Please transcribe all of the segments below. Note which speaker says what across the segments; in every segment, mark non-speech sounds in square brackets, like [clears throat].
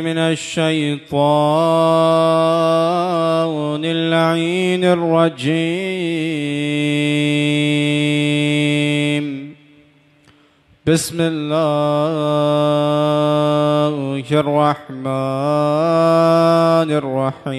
Speaker 1: من الشيطان اللعين الرجيم. بسم الله الرحمن الرحيم.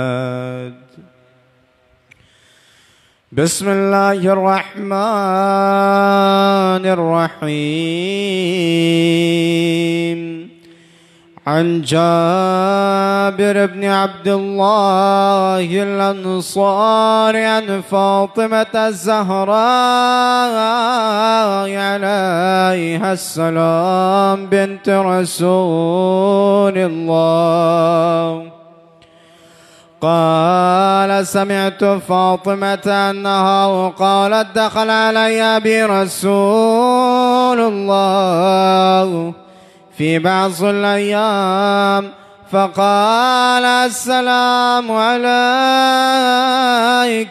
Speaker 1: بسم الله الرحمن الرحيم. عن جابر بن عبد الله الأنصاري عن فاطمة الزهراء عليها السلام بنت رسول الله. قال سمعت فاطمة أنها قالت دخل علي أبي رسول الله في بعض الأيام فقال السلام عليك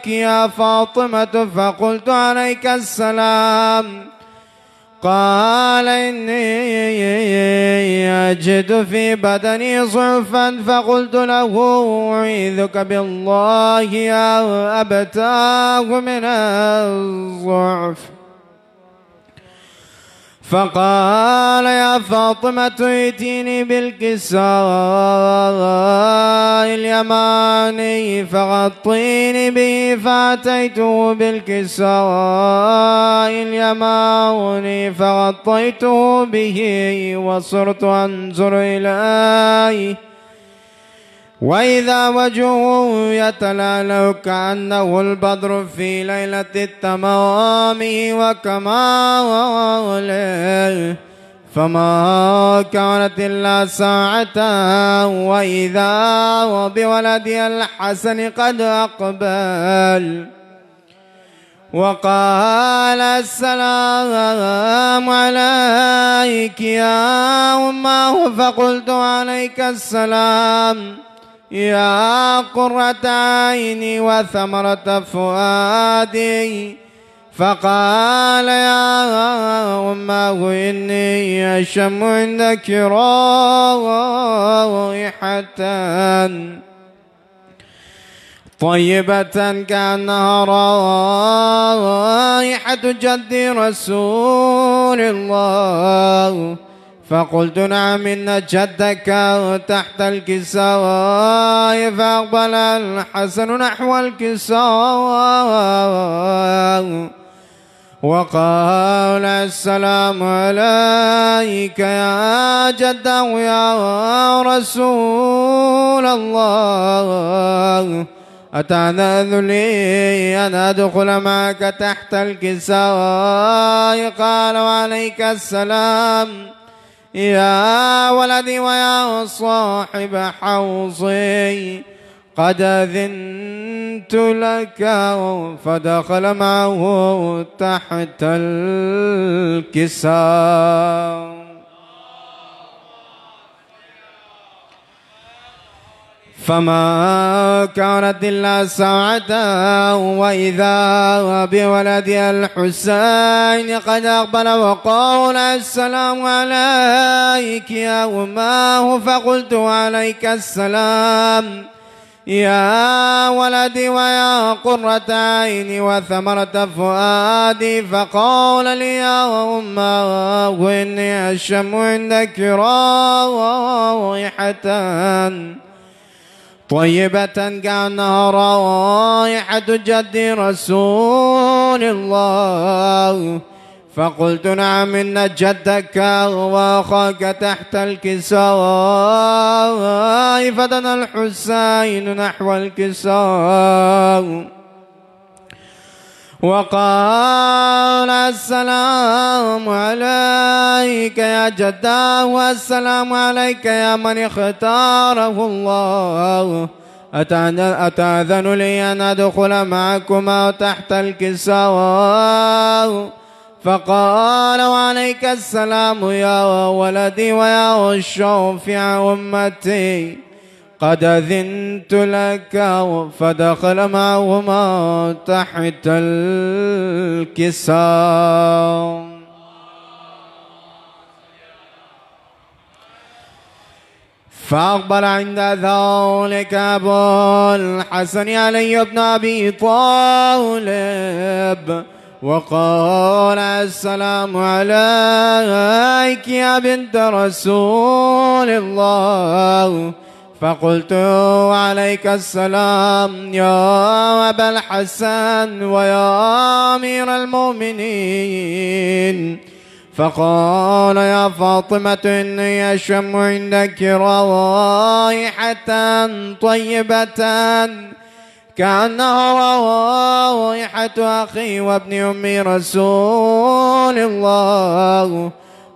Speaker 1: يا فاطمة فقلت عليك السلام قال إني أجد في بدني ضعفا فقلت له أعيذك بالله أبتاه من الضعف. فقال يا فاطمة ائتيني بالكساء اليماني فغطيني به فأتيته بالكساء اليماني فغطيته به وصرت أنظر إليه وإذا وجهه يتلالى كأنه البدر في ليلة التمام وكماله فما كانت إلا ساعة وإذا بولدي الحسن قد أقبل وقال السلام عليك يا أمه فقلت عليك السلام يا قرة عيني وثمرة فؤادي فقال يا أمه إني أشم عندك رائحة. طيبة كأنها رائحة جد رسول الله. فقلت نعم إن جدك تحت الكساء فأقبل الحسن نحو الكساء وقال السلام عليك يا جده يا رسول الله. أتعذذ لي أن أدخل معك تحت الكساء؟ قال وعليك السلام. يا ولدي ويا صاحب حوضي قد أذنت لك فدخل معه تحت الكساء. فما كانت إلا ساعة وإذا بولدي الحسين قد أقبل وقال السلام عليك يا أماه فقلت عليك السلام. يا ولدي ويا قرة عيني وثمرة فؤادي فقال لي يا أماه إني أشم عندك رائحة. طيبة كأنها رائحة جد رسول الله. فقلت نعم إن جدك وأخاك تحت الكساء. فدنا الحسين نحو الكساء. وقال السلام عليك يا جداه والسلام عليك يا من اختاره الله. أتأذن لي أن أدخل معكما تحت الكساء؟ فقال وعليك السلام يا ولدي ويا الشوفع أمتي. قد أذنت لك فدخل معهما تحت الكساء. فأقبل عند ذلك أبو الحسن علي بن أبي طالب وقال السلام عليك يا بنت رسول الله. فقلت عليك السلام يا أبا الحسن ويا أمير المؤمنين. فقال يا فاطمة إني أشم عندك روائحة طيبة. كأنها روائحة أخي وابن أم رسول الله.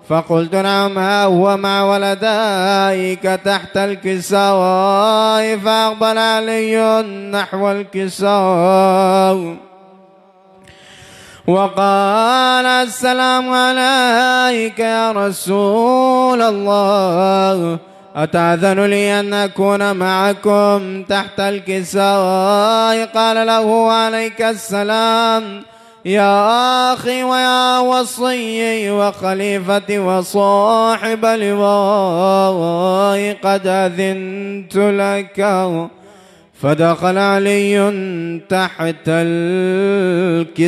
Speaker 1: فقلت نعم هو مع ولديك تحت الكساء فأقبل علي نحو الكساء. وقال السلام عليك يا رسول الله أتأذن لي أن أكون معكم تحت الكساء؟ قال له عليك السلام. يا أخي ويا وصي وخليفتي وصاحب لواء قد أذنت لك فدخل علي تحت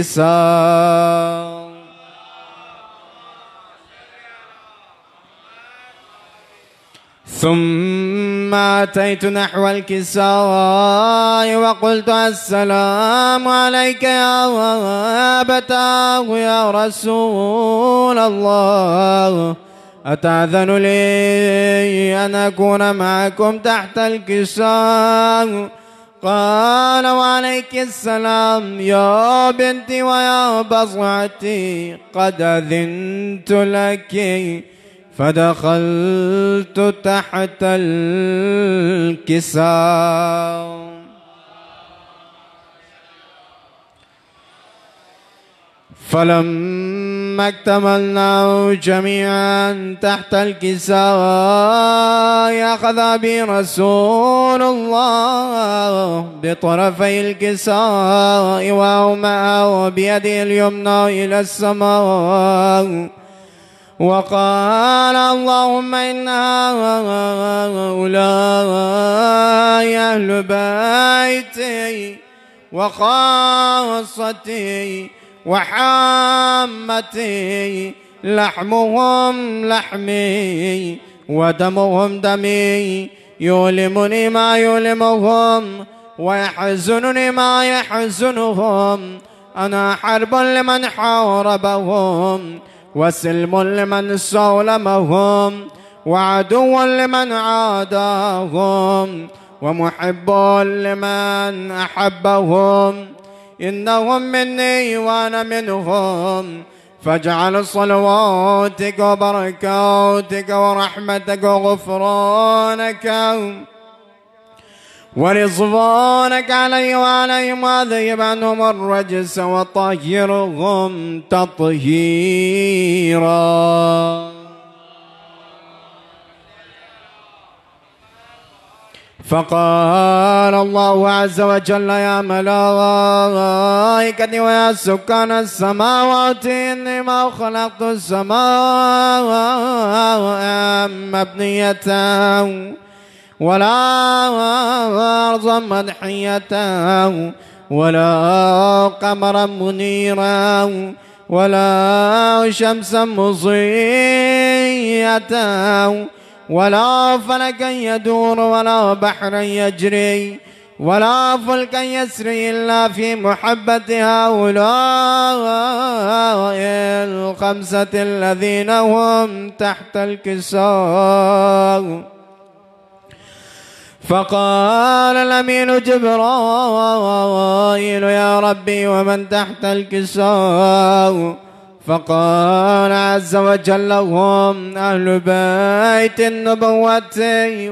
Speaker 1: الكساء. ثم أتيت نحو الكساء وقلت السلام عليك يا أبتاه يا رسول الله. أتأذن لي أن أكون معكم تحت الكساء؟ قال وعليك السلام يا بنتي ويا بصعتي قد أذنت لك. فدخلت تحت الكساء. فلما اكتملنا جميعا تحت الكساء أخذ بي رسول الله بطرفي الكساء وأومأ بيده اليمنى إلى السماء. وقال اللهم إن هؤلاء أهل بيتي وخاصتي وحامتي لحمهم لحمي ودمهم دمي يؤلمني ما يؤلمهم ويحزنني ما يحزنهم أنا حرب لمن حاربهم وسلم لمن سولمهم وعدو لمن عاداهم ومحب لمن أحبهم. إنهم مني وأنا منهم. فاجعل صلواتك وبركاتك ورحمتك وغفرانك. ورضوانك علي وعليهم وأذيب عنهم الرجس وطهرهم تطهيرا. فقال الله عز وجل يا ملائكتي ويا سكان السماوات إني ما خلقت السماء مبنية ولا أرضا مدحية ولا قمرا منيرا ولا شمسا مضيئة ولا فلكا يدور ولا بحرا يجري ولا فلكا يسري إلا في محبة هؤلاء الخمسة الذين هم تحت الكساء. فقال الأمين جبرائيل يا ربي ومن تحت الكساء؟ فقال عز وجل هم أهل بيت النبوة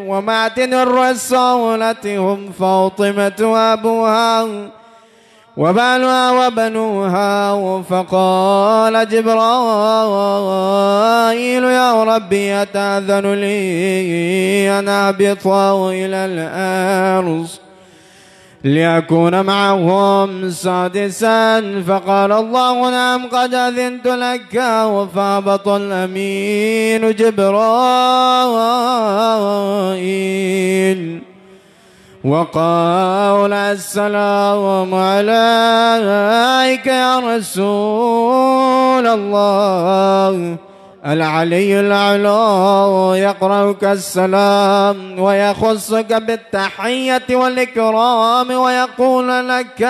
Speaker 1: ومعدن الرسولة هم فاطمة وأبوها وبالها وبنوها فقال جبرائيل يا ربي أتأذن لي أن أهبط إلى الأرض ليكون معهم سادسا؟ فقال الله نعم قد أذنت لك فهبط الأمين جبرائيل. وقال السلام عليك يا رسول الله. العلي الأعلى يقرأك السلام ويخصك بالتحية والإكرام ويقول لك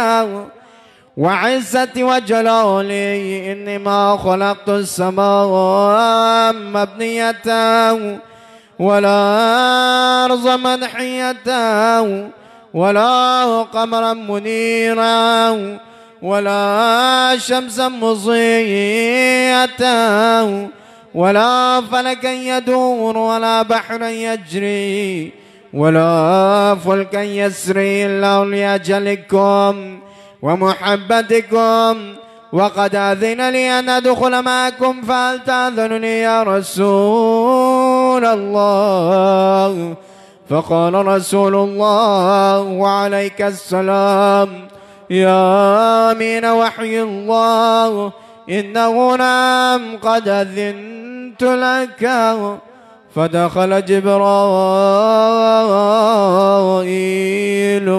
Speaker 1: وعزتي وجلالي إني ما خلقت السماء مبنية ولا أرض منحية ولا قمرا منيرا ولا شمسا مضيئة ولا فلكا يدور ولا بحرا يجري ولا فلكا يسري إلا لأجلكم ومحبتكم وقد أذن لي أن أدخل معكم فهل تأذنني يا رسول الله. فقال رسول الله وعليك السلام. يا أمين وحي الله. إنه نعم قد أذنت لك. فدخل جبرائيل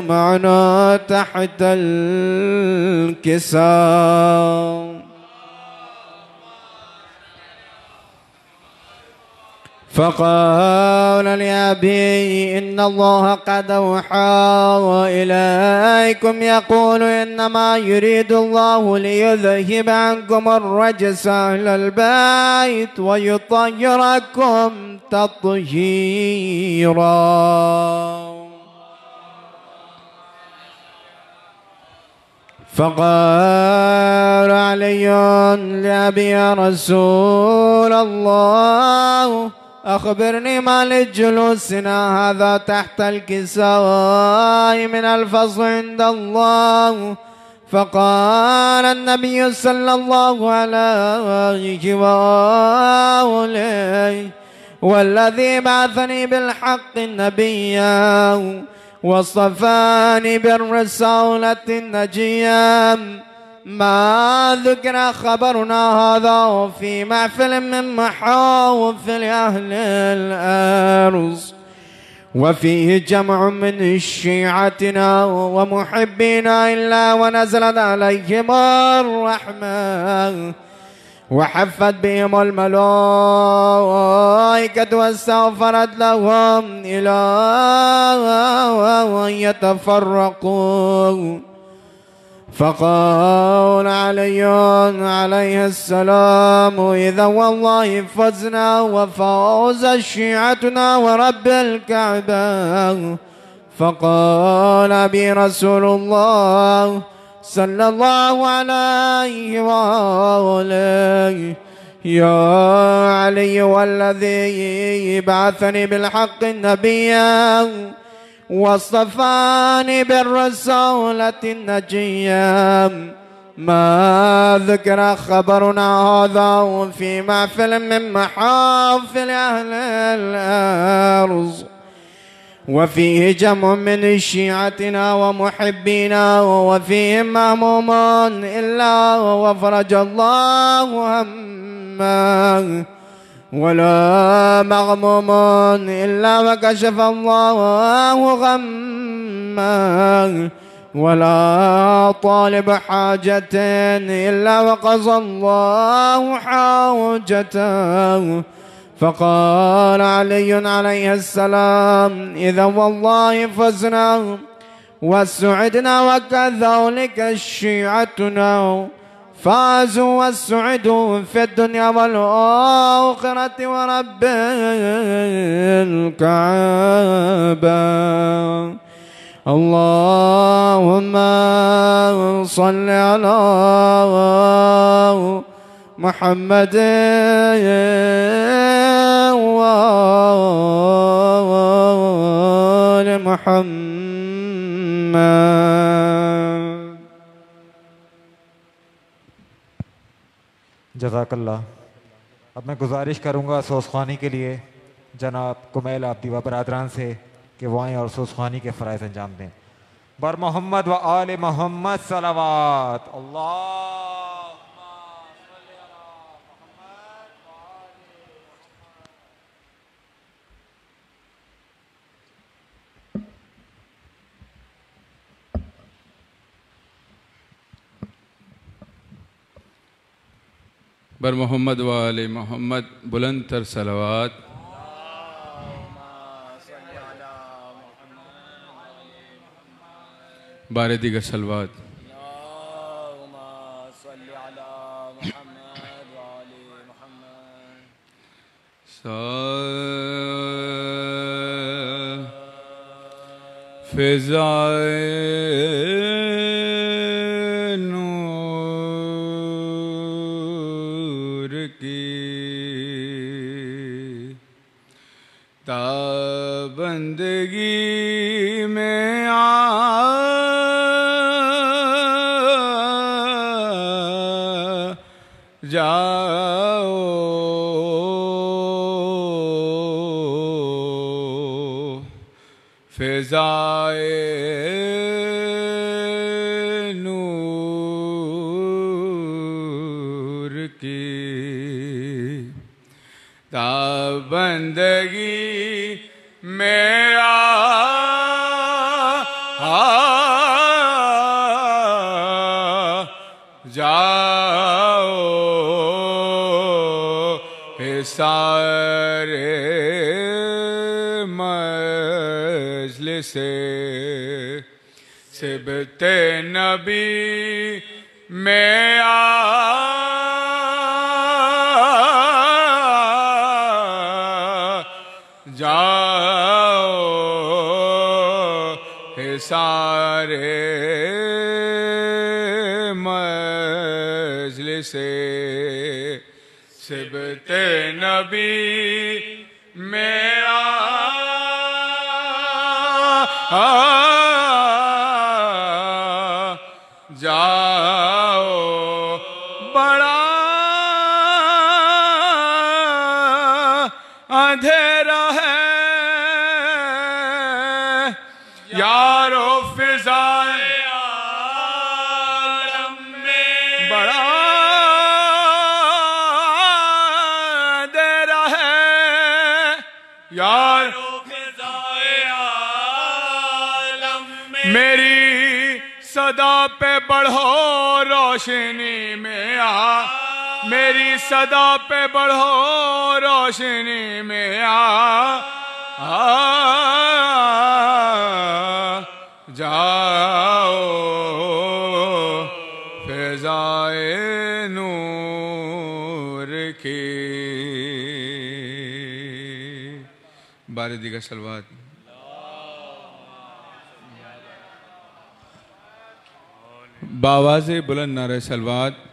Speaker 1: معنا تحت الكساء. فقال لأبي إن الله قد أوحى إليكم يقول إنما يريد الله ليذهب عنكم الرجس أهل البيت ويطيركم تطهيرا. فقال علي لأبي رسول الله أخبرني ما لجلوسنا هذا تحت الكساء من الفضل عند الله. فقال النبي صلى الله عليه وآله والذي بعثني بالحق النبيا واصطفاني بالرسالة النجية. ما ذكر خبرنا هذا في محفل من محافل أهل الأرض. وفيه جمع من شيعتنا ومحبينا إلا ونزلت عليهم الرحمة وحفت بهم الملائكة واستغفرت لهم إلى أن يتفرقوا فقال علي عليه السلام إذا والله فزنا وفوز شيعتنا ورب الكعبة. فقال بي رسول الله صلى الله عليه وآله يا علي والذي بعثني بالحق النبيا واصطفاني بالرسولة النجية. ما ذكر خبرنا هذا في محفل من محافل أهل الأرض. وفيه جمع من شيعتنا ومحبينا وفيهم مهموم إلا وفرج الله همه ولا مغموم إلا وكشف الله غمه ولا طالب حاجة إلا وقضى الله حاجته فقال علي عليه السلام إذا والله فزنا وسعدنا وكذلك شيعتنا فازوا واسعدوا في الدنيا والآخرة ورب الكعبة. اللهم صل على محمد وآل محمد.
Speaker 2: جزاک اللہ۔ اب میں گزارش کروں گا سوس خوانی کے لیے، جناب کمیل آپ دیوا برادران سے، کہ وہ آئیں اور سوس خوانی کے فرائض انجام دیں۔ بر محمد و آل محمد صلوات۔ اللہ!
Speaker 3: بر محمد وآل محمد بلند تر صلوات. بار دیگر صلوات. فضائے بندگی میں آ جاؤ۔ فضائے نبی میں روشنی میں آ، میری صدا پہ بڑھو، روشنی میں آ۔ جاؤ فضائے نور کی۔ بار دیگر سلوات۔ باواز بلند نعرہ سلوات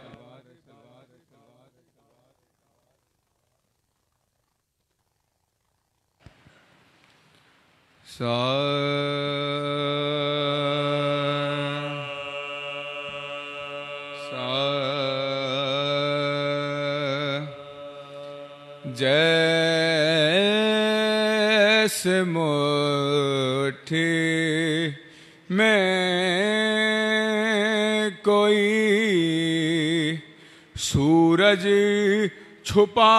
Speaker 3: چھپا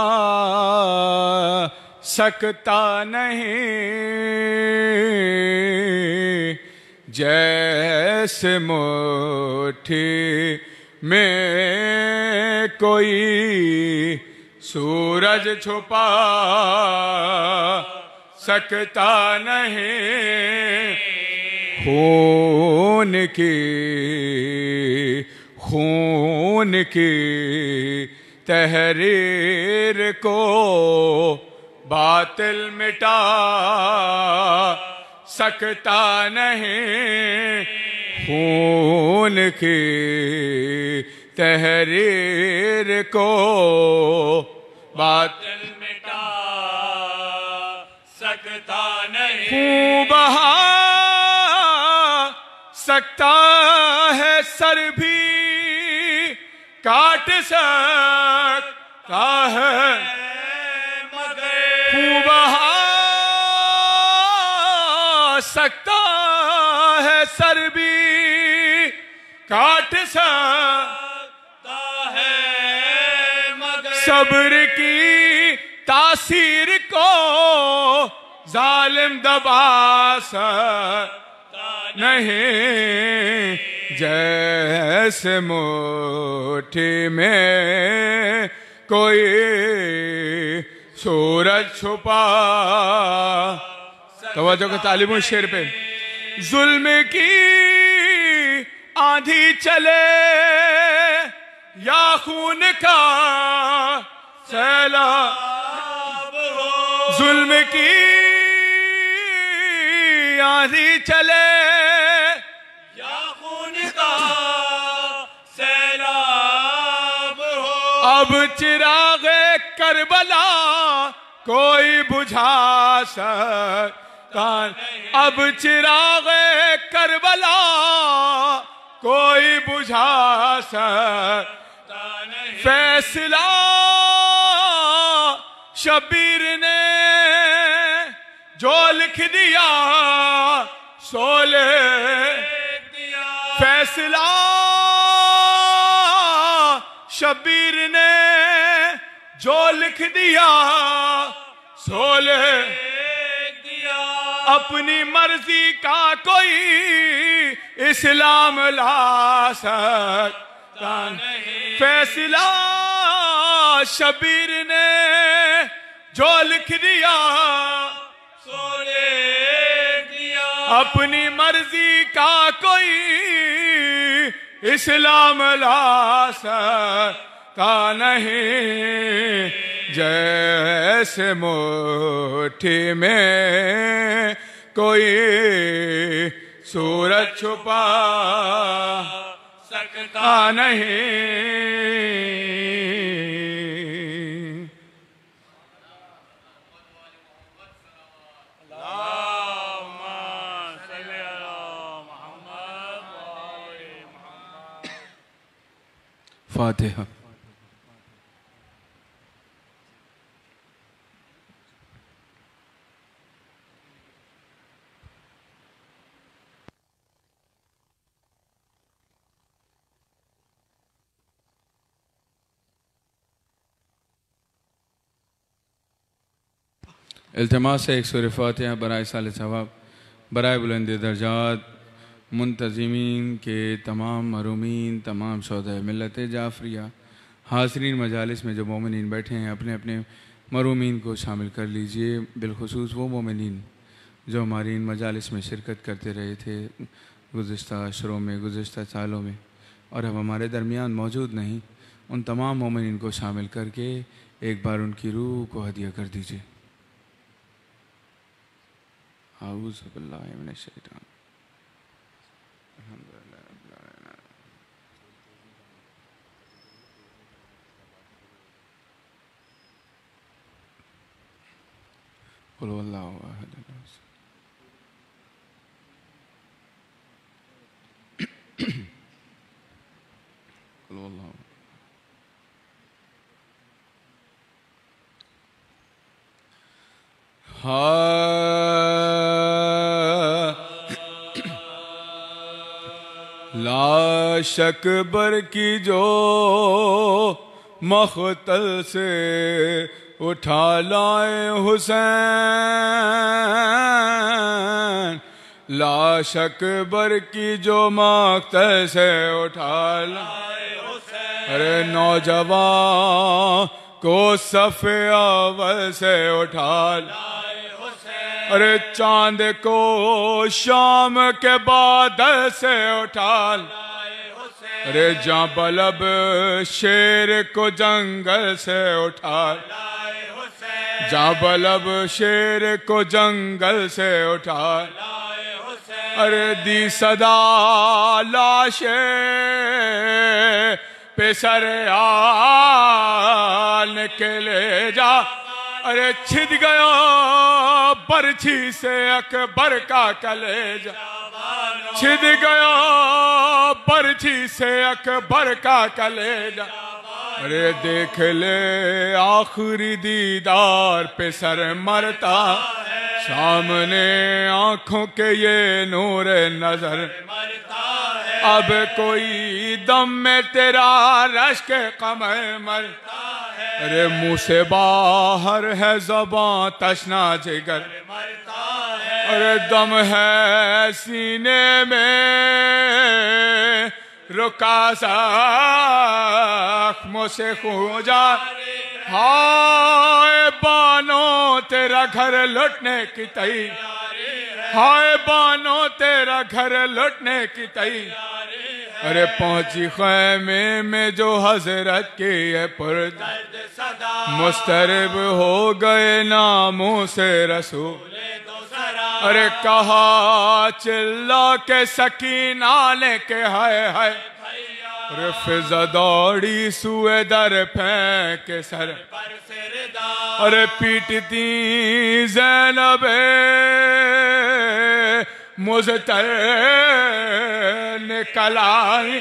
Speaker 3: سکتا نہیں۔ جیسے مٹھی میں کوئی سورج چھپا سکتا نہیں۔ خون کی خون کی تحریر کو باطل مٹا سکتا نہیں۔ خون کی تحریر کو باطل مٹا سکتا نہیں۔ خون بہا سکتا ہے سر بھی کاٹ سکتا ہے۔ خون بہا سکتا ہے سر بھی۔ کاٹ سکتا ہے صبر کی تاثیر کو ظالم دبا سکتا نہیں۔ جیسے موٹھی میں کوئی سورج چھپا۔ توجہ کا تعلیم و شیر پہ۔ ظلم کی آندھی چلے یا خون کا سیلاب ظلم کی آندھی چلے چراغ کربلا، کوئی بجھا سکتا اب چراغ کربلا، کوئی بجھا سکتا فیصلہ شبیر نے جو لکھ دیا سولے فیصلہ شبیر نے جو لکھ دیا سولے اپنی مرضی کا کوئی اسلام لا سکتا نہیں۔ فیصلہ شبیر نے جو لکھ دیا سولے اپنی مرضی کا کوئی اسلام لا سکتا نہیں جیسے موٹھی میں کوئی سورج چھپا سکتا نہیں۔
Speaker 4: فاتحہ۔ التماس ہے ایک سور فاتحہ، برائے سال ثواب، برائے بلند درجات، منتظمین کے تمام محرومین تمام سودہ ملت جعفریہ، حاضرین مجالس میں جو مومنین بیٹھے ہیں، اپنے اپنے محرومین کو شامل کر لیجیے۔ بالخصوص وہ مومنین جو ہماری ان مجالس میں شرکت کرتے رہے تھے گزشتہ عشروں میں، گزشتہ سالوں میں، اور اب ہمارے درمیان موجود نہیں، ان تمام مومنین کو شامل کر کے ایک بار ان کی روح کو ہدیہ کر دیجیے۔ أعوذ بالله من الشيطان. الحمد لله رب العالمين. قل هو الله أحد. قل هو الله. ها لا شک کی جو مختل سے اٹھا لائے حسین۔ لا شک بر کی جو مختل سے اٹھا لائے حسین۔ ارے نوجوان کو صف اول سے اٹھا لائے۔ ارے چاند کو شام کے بادل سے اٹھا
Speaker 3: ارے جاں بلب شیر کو جنگل سے اٹھا جاں بلب شیر کو جنگل سے اٹھا ارے دی صدا لاش پہ سر آل کے لے جا ارے چھد گیا، برچھی سے اکبر کا کلیجا چھد گیا، برچھی سے اکبر کا کلیجا ارے دیکھ لے آخری دیدار پہ سر مرتا۔ سامنے آنکھوں کے یہ نور نظر۔ اب کوئی دم میں تیرا رشک قمر۔ مرتا ارے منہ سے باہر ہے زباں تشنا جگر۔ ارے دم ہے سینے میں۔ رکا زخموں سے خوجا ہائے بانو تیرا گھر لٹنے کی تئی ہائے بانو تیرا گھر لٹنے کی تئی ارے پہنچی خیمے میں جو حضرت کی ہے پرد مسترب ہو گئے ناموں سے رسول ارے کہا چلا کے سکینہ نے کے ہائے ہائے رفض دوڑی سوئے در پھینک سر۔ ارے پیٹتی زینب مزتر نکل آئی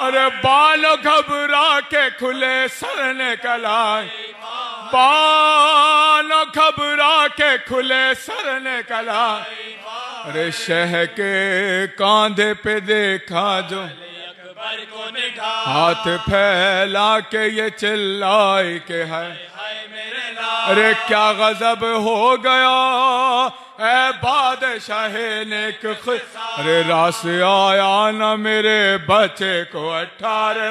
Speaker 3: ارے بال گھبرا کے کھلے سر نکل آئی بال گھبرا کے کھلے سر نکل آئی ارے شہ کے کاندھے پہ دیکھا جو۔ ہاتھ پھیلا کے یہ چلائی کے ہے۔ ارے کیا غضب ہو گیا؟ اے بادشاہ نیک ارے راس آیا نہ میرے بچے کو اٹھارے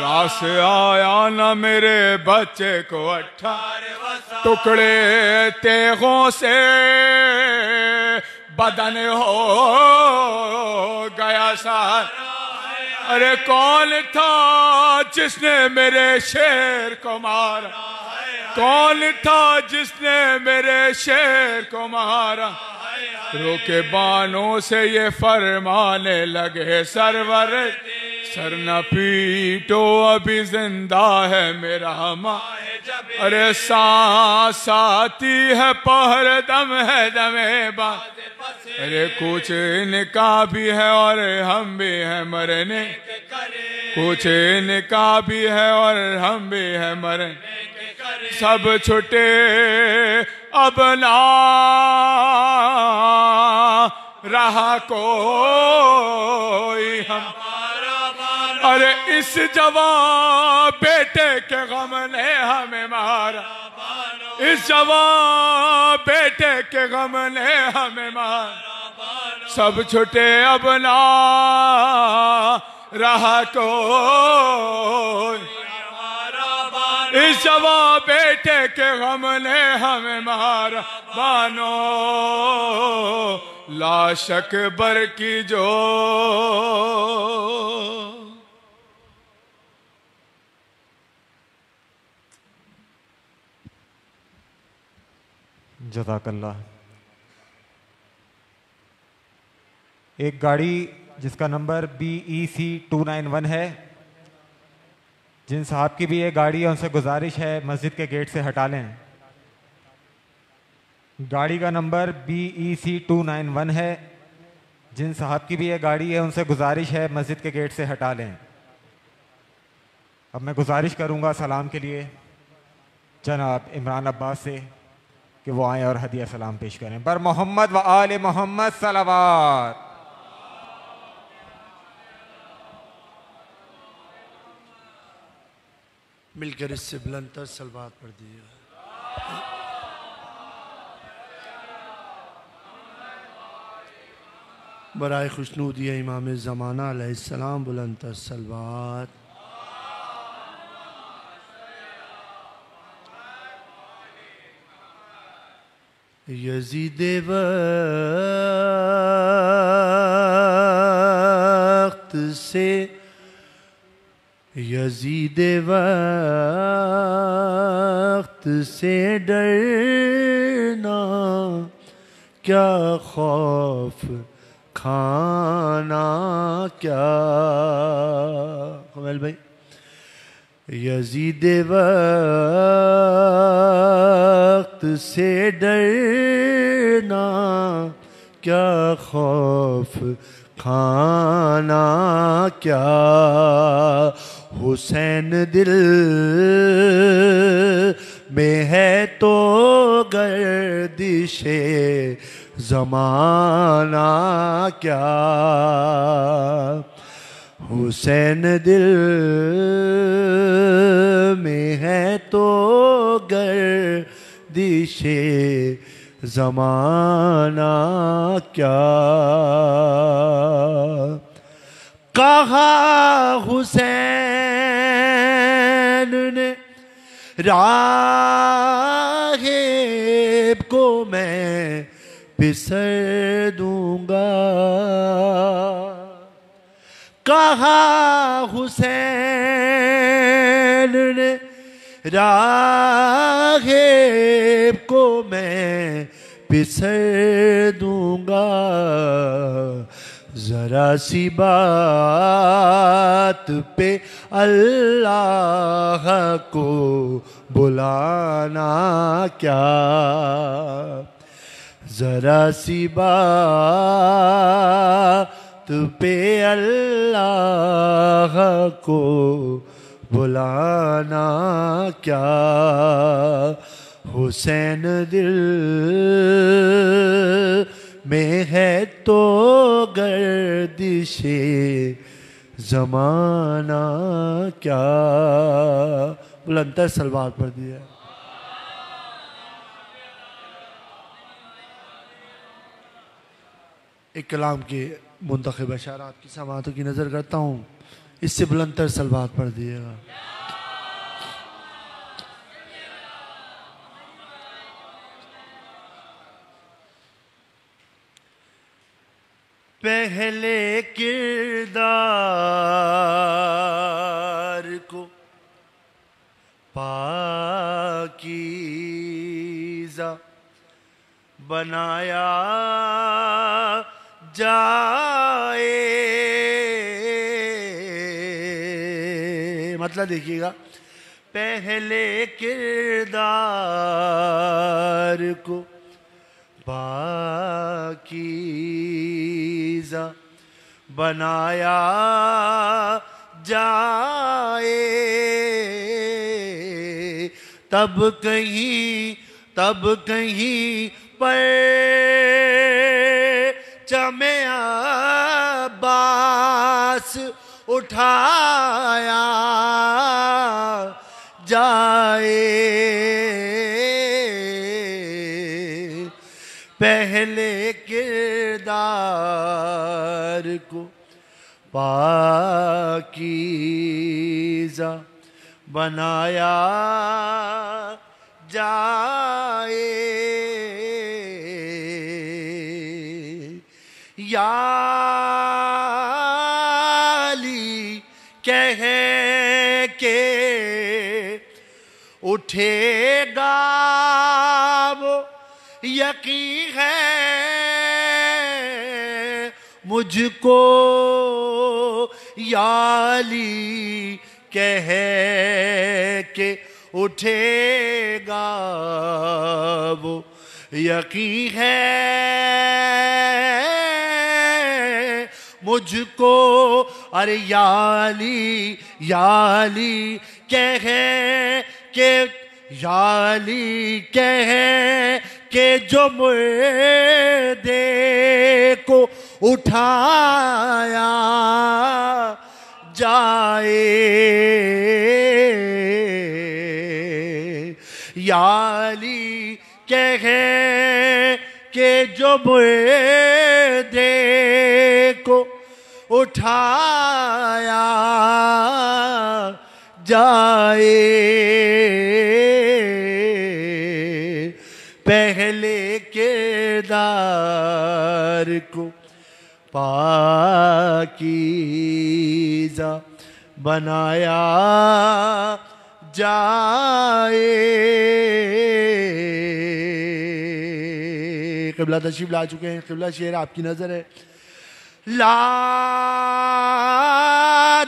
Speaker 3: راس آیا نہ میرے بچے کو اٹھارے ٹکڑے تیغوں سے بدن ہو گیا سار ارے کون تھا جس نے میرے شیر کو مارا؟ کون تھا جس نے میرے شیر کو مارا؟ روکے بانوں سے یہ فرمانے لگے، سرور، سر نہ پیٹو، ابھی زندہ ہے میرا ماں ارے سانس آتی ہے، پہر دم ہے دمے بات ارے کچھ نکاح بھی ہے اور ہم بھی ہیں مرنے۔ کچھ نکاح بھی ہے اور ہم بھی ہیں مرنے۔ سب چھٹے اب نہ رہا کوئی ہم۔ ارے اس جوان بیٹے کے غم نے ہمیں مارا۔ اس جوان بیٹے کے غم نے ہمیں مارا۔ سب چھٹے اب نہ رہا کوئی۔ اس جوان بیٹے کے غم نے ہمیں مارا بانو لاش اکبر کی جو۔
Speaker 2: جزاک اللہ ایک گاڑی جس کا number B E C two nine one ہے۔ جن صاحب کی بھی یہ گاڑی ہے، ان سے گزارش ہے مسجد کے گیٹ سے ہٹا لیں۔ گاڑی کا number B E C two nine one ہے۔ جن صاحب کی بھی یہ گاڑی ہے، ان سے گزارش ہے مسجد کے گیٹ سے ہٹا لیں۔ اب میں گزارش کروں گا سلام کے لیے جناب عمران عباس سے کہ وہ آئیں اور ہدیہ سلام پیش کریں۔ بر محمد و آل محمد صلوات۔
Speaker 5: مل کر اس سے بلند تر سلوات پڑھ دیجیے برائے خوشنودی امام زمانہ علیہ السلام بلند تر سلوات۔ یزید وقت سے یزید وقت سے ڈرنا، کیا خوف کھانا، کیا کمل بھائی؟ یزید وقت سے ڈرنا، کیا خوف کھانا، کیا حسین دل میں ہے تو گردش زمانہ کیا؟ حسین دل میں ہے تو گردش زمانہ کیا؟ کہا حسین راہب کو میں پسر دوں گا۔ کہا حسین نے راہب کو میں پسر دوں گا۔ ذرا سی بات پہ اللہ کو بلانا کیا؟ ذرا سی بات پہ اللہ کو بلانا کیا؟ حسین دل میں ہے تو گردش زمانہ کیا؟ بلندر سلوار پر دیا ایک کلام کے منتخب اشارات کی سماعتوں کی نظر کرتا ہوں۔ اس سے بلندر سلوات پڑھ دیے گا پہلے کردار کو پاکیزہ بنایا جائے۔ مطلب دیکھیے گا پہلے کردار کو پاکیزہ بنایا جائے۔ تب کہیں تب کہیں پر چمے عباس اٹھایا جائے۔ پاکیزہ بنایا جائے۔ یا علی کہہ کے اٹھے گا مجھ کو یا علی کہہ کے اٹھے گا وہ یقین ہے مجھ کو ارے یا علی یا علی کہہ کہ یا علی کہہ کہ جو مردے کو اٹھایا جائے۔ یا علی کہے کہ جو مردے کو اٹھایا جائے۔ پہلے کردار کو پاکیزہ بنایا جائے۔ قبلہ تشریف لا چکے ہیں، قبلہ شیر آپ کی نظر ہے۔ لا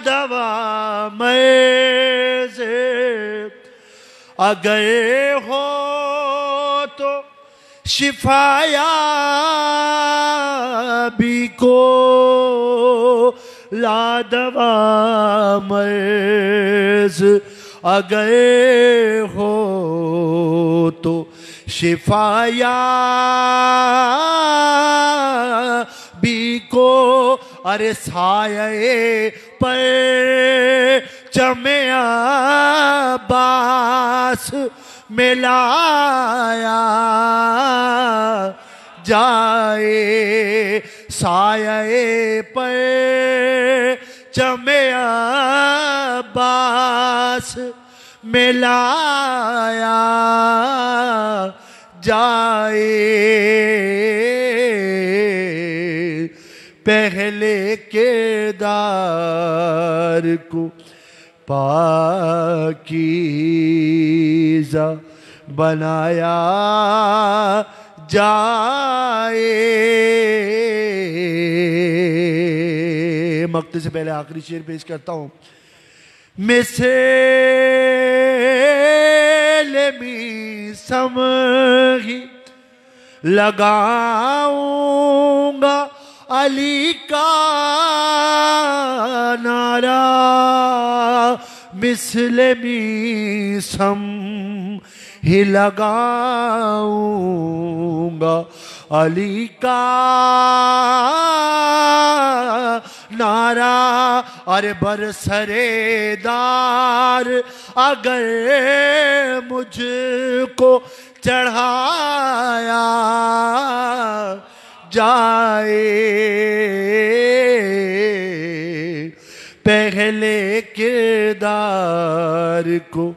Speaker 5: دوا میں سے ہو تو شفایا بھی کو لا دوا مرض اگر ہو تو شفایا بھی کو ارے سائے پر چمیا باس ملایا جائے سائے پر چمیا باس ملایا جائے۔ پہلے کردار کو پاکیزہ بنایا جائے۔ مقتے سے پہلے آخری شیر پیش کرتا ہوں۔ مسلمی سمغی لگاؤں گا علی کا نعرہ۔ مسلمی سم ہی لگاؤں گا علی کا نعرہ۔ ارے برسرے دار، اگر مجھ کو چڑھایا جائے۔ پہلے کردار کو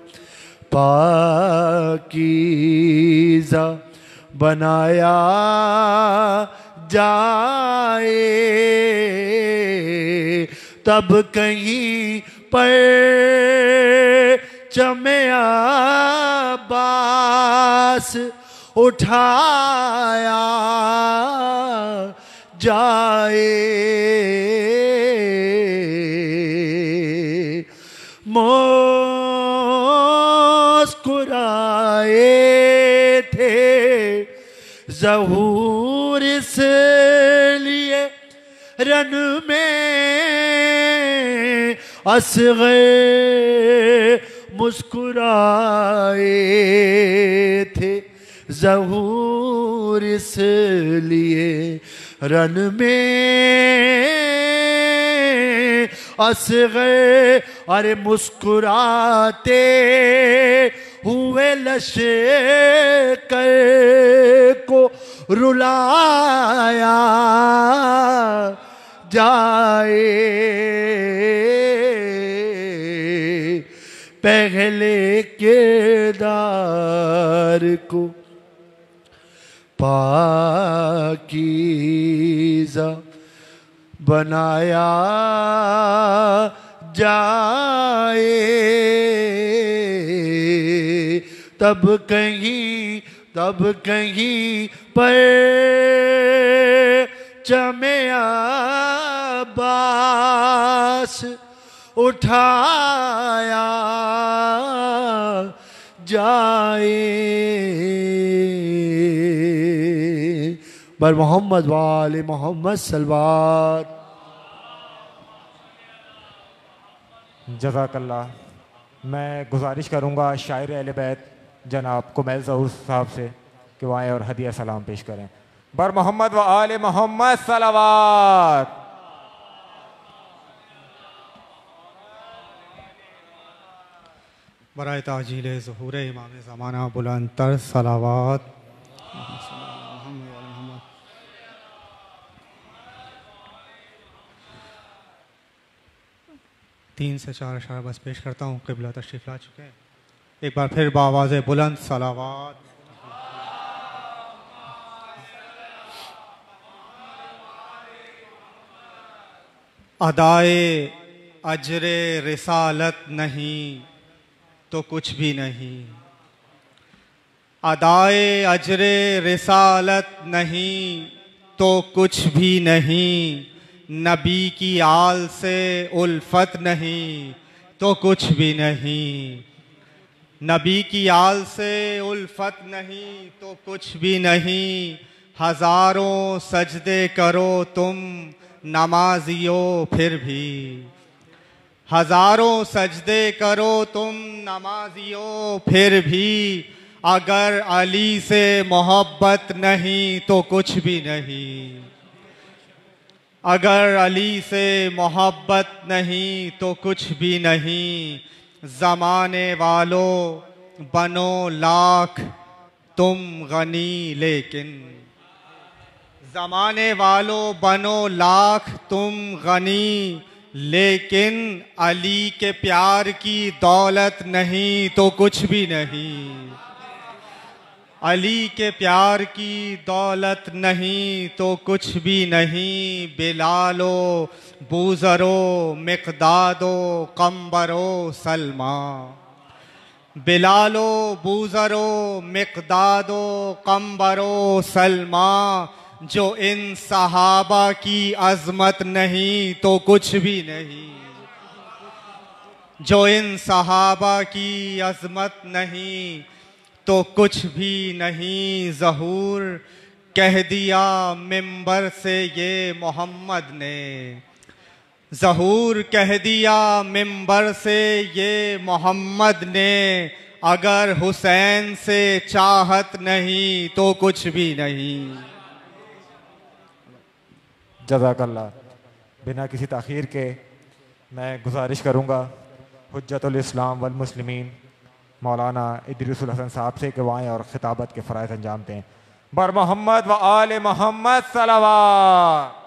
Speaker 5: پاکیزہ بنایا جائے۔ تب کہیں پر چمیا باس اٹھایا جائے۔ ظہور اس لیے رن میں اصغر مسکرائے تھے۔ ظہور اس لیے رن میں اصغر ارے مسکراتے ہوئے لشے کر کو رلایا۔ جائے پہلے کردار کو پاکیزہ بنایا۔ جائے تب کہیں تب کہیں پر چمیا باس اٹھایا جائے۔ بر محمد وال محمد سلوات
Speaker 2: جزاک اللہ۔ میں گزارش کروں گا شاعر اہل بیت جناب کمیل ظہور صاحب سے کہ وہ آئیں اور ہدیہ سلام پیش کریں۔ بر محمد و آل محمد صلوات۔
Speaker 6: برائے تاجیل ظہور امام زمانہ بلند تر صلوات۔ تین سے چار اشارہ بس پیش کرتا ہوں، قبلہ تشریف لا چکے ہیں۔ ایک بار پھر باواز بلند صلوات۔ ادائے
Speaker 1: اجر رسالت نہیں تو کچھ بھی نہیں۔ ادائے اجر رسالت نہیں تو کچھ بھی نہیں۔ نبی کی آل سے الفت نہیں تو کچھ بھی نہیں۔ نبی کی آل سے الفت نہیں تو کچھ بھی نہیں۔ ہزاروں سجدے کرو تم، نمازیو پھر بھی۔ ہزاروں سجدے کرو تم، نمازیو پھر بھی۔ اگر علی سے محبت نہیں تو کچھ بھی نہیں۔ اگر علی سے محبت نہیں تو کچھ بھی نہیں۔ زمانے والو، بنو لاکھ، تم غنی، لیکن زمانے والو، بنو لاکھ، تم غنی، لیکن علی کے پیار کی دولت نہیں تو کچھ بھی نہیں۔ علی کے پیار کی دولت نہیں تو کچھ بھی نہیں۔ بلالو بوزرو، مقدادو، قمبرو، سلما۔ بلالو، بوزرو، مقدادو، قمبرو، سلما۔ جو ان صحابہ کی عظمت نہیں تو کچھ بھی نہیں۔ جو ان صحابہ کی عظمت نہیں تو کچھ بھی نہیں۔ ظہور کہہ دیا ممبر سے یہ محمد نے۔ ظہور کہہ دیا ممبر سے یہ محمد نے، اگر حسین سے چاہت نہیں تو کچھ بھی نہیں۔
Speaker 2: جزاک اللہ۔ بنا کسی تاخیر کے میں گزارش کروں گا، حجت الاسلام والمسلمین، مولانا ادریس الحسن صاحب سے کہ وائیں اور خطابت کے فرائض انجام دیں۔ بر محمد و آل محمد صلوات۔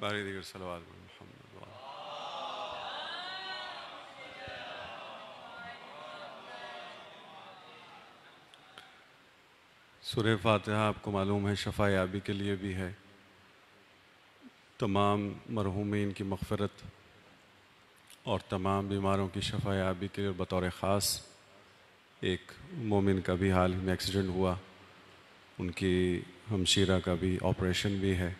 Speaker 7: باری دیگر صلوات بر محمد و سورہ فاتحہ آپ کو معلوم ہے شفا یابی کے لیے بھی ہے۔ تمام مرحومین کی مغفرت اور تمام بیماروں کی شفا یابی کے لیے بطور خاص ایک مومن کا بھی حال ہی میں ایکسیڈنٹ ہوا، ان کی ہمشیرہ کا بھی آپریشن بھی ہے۔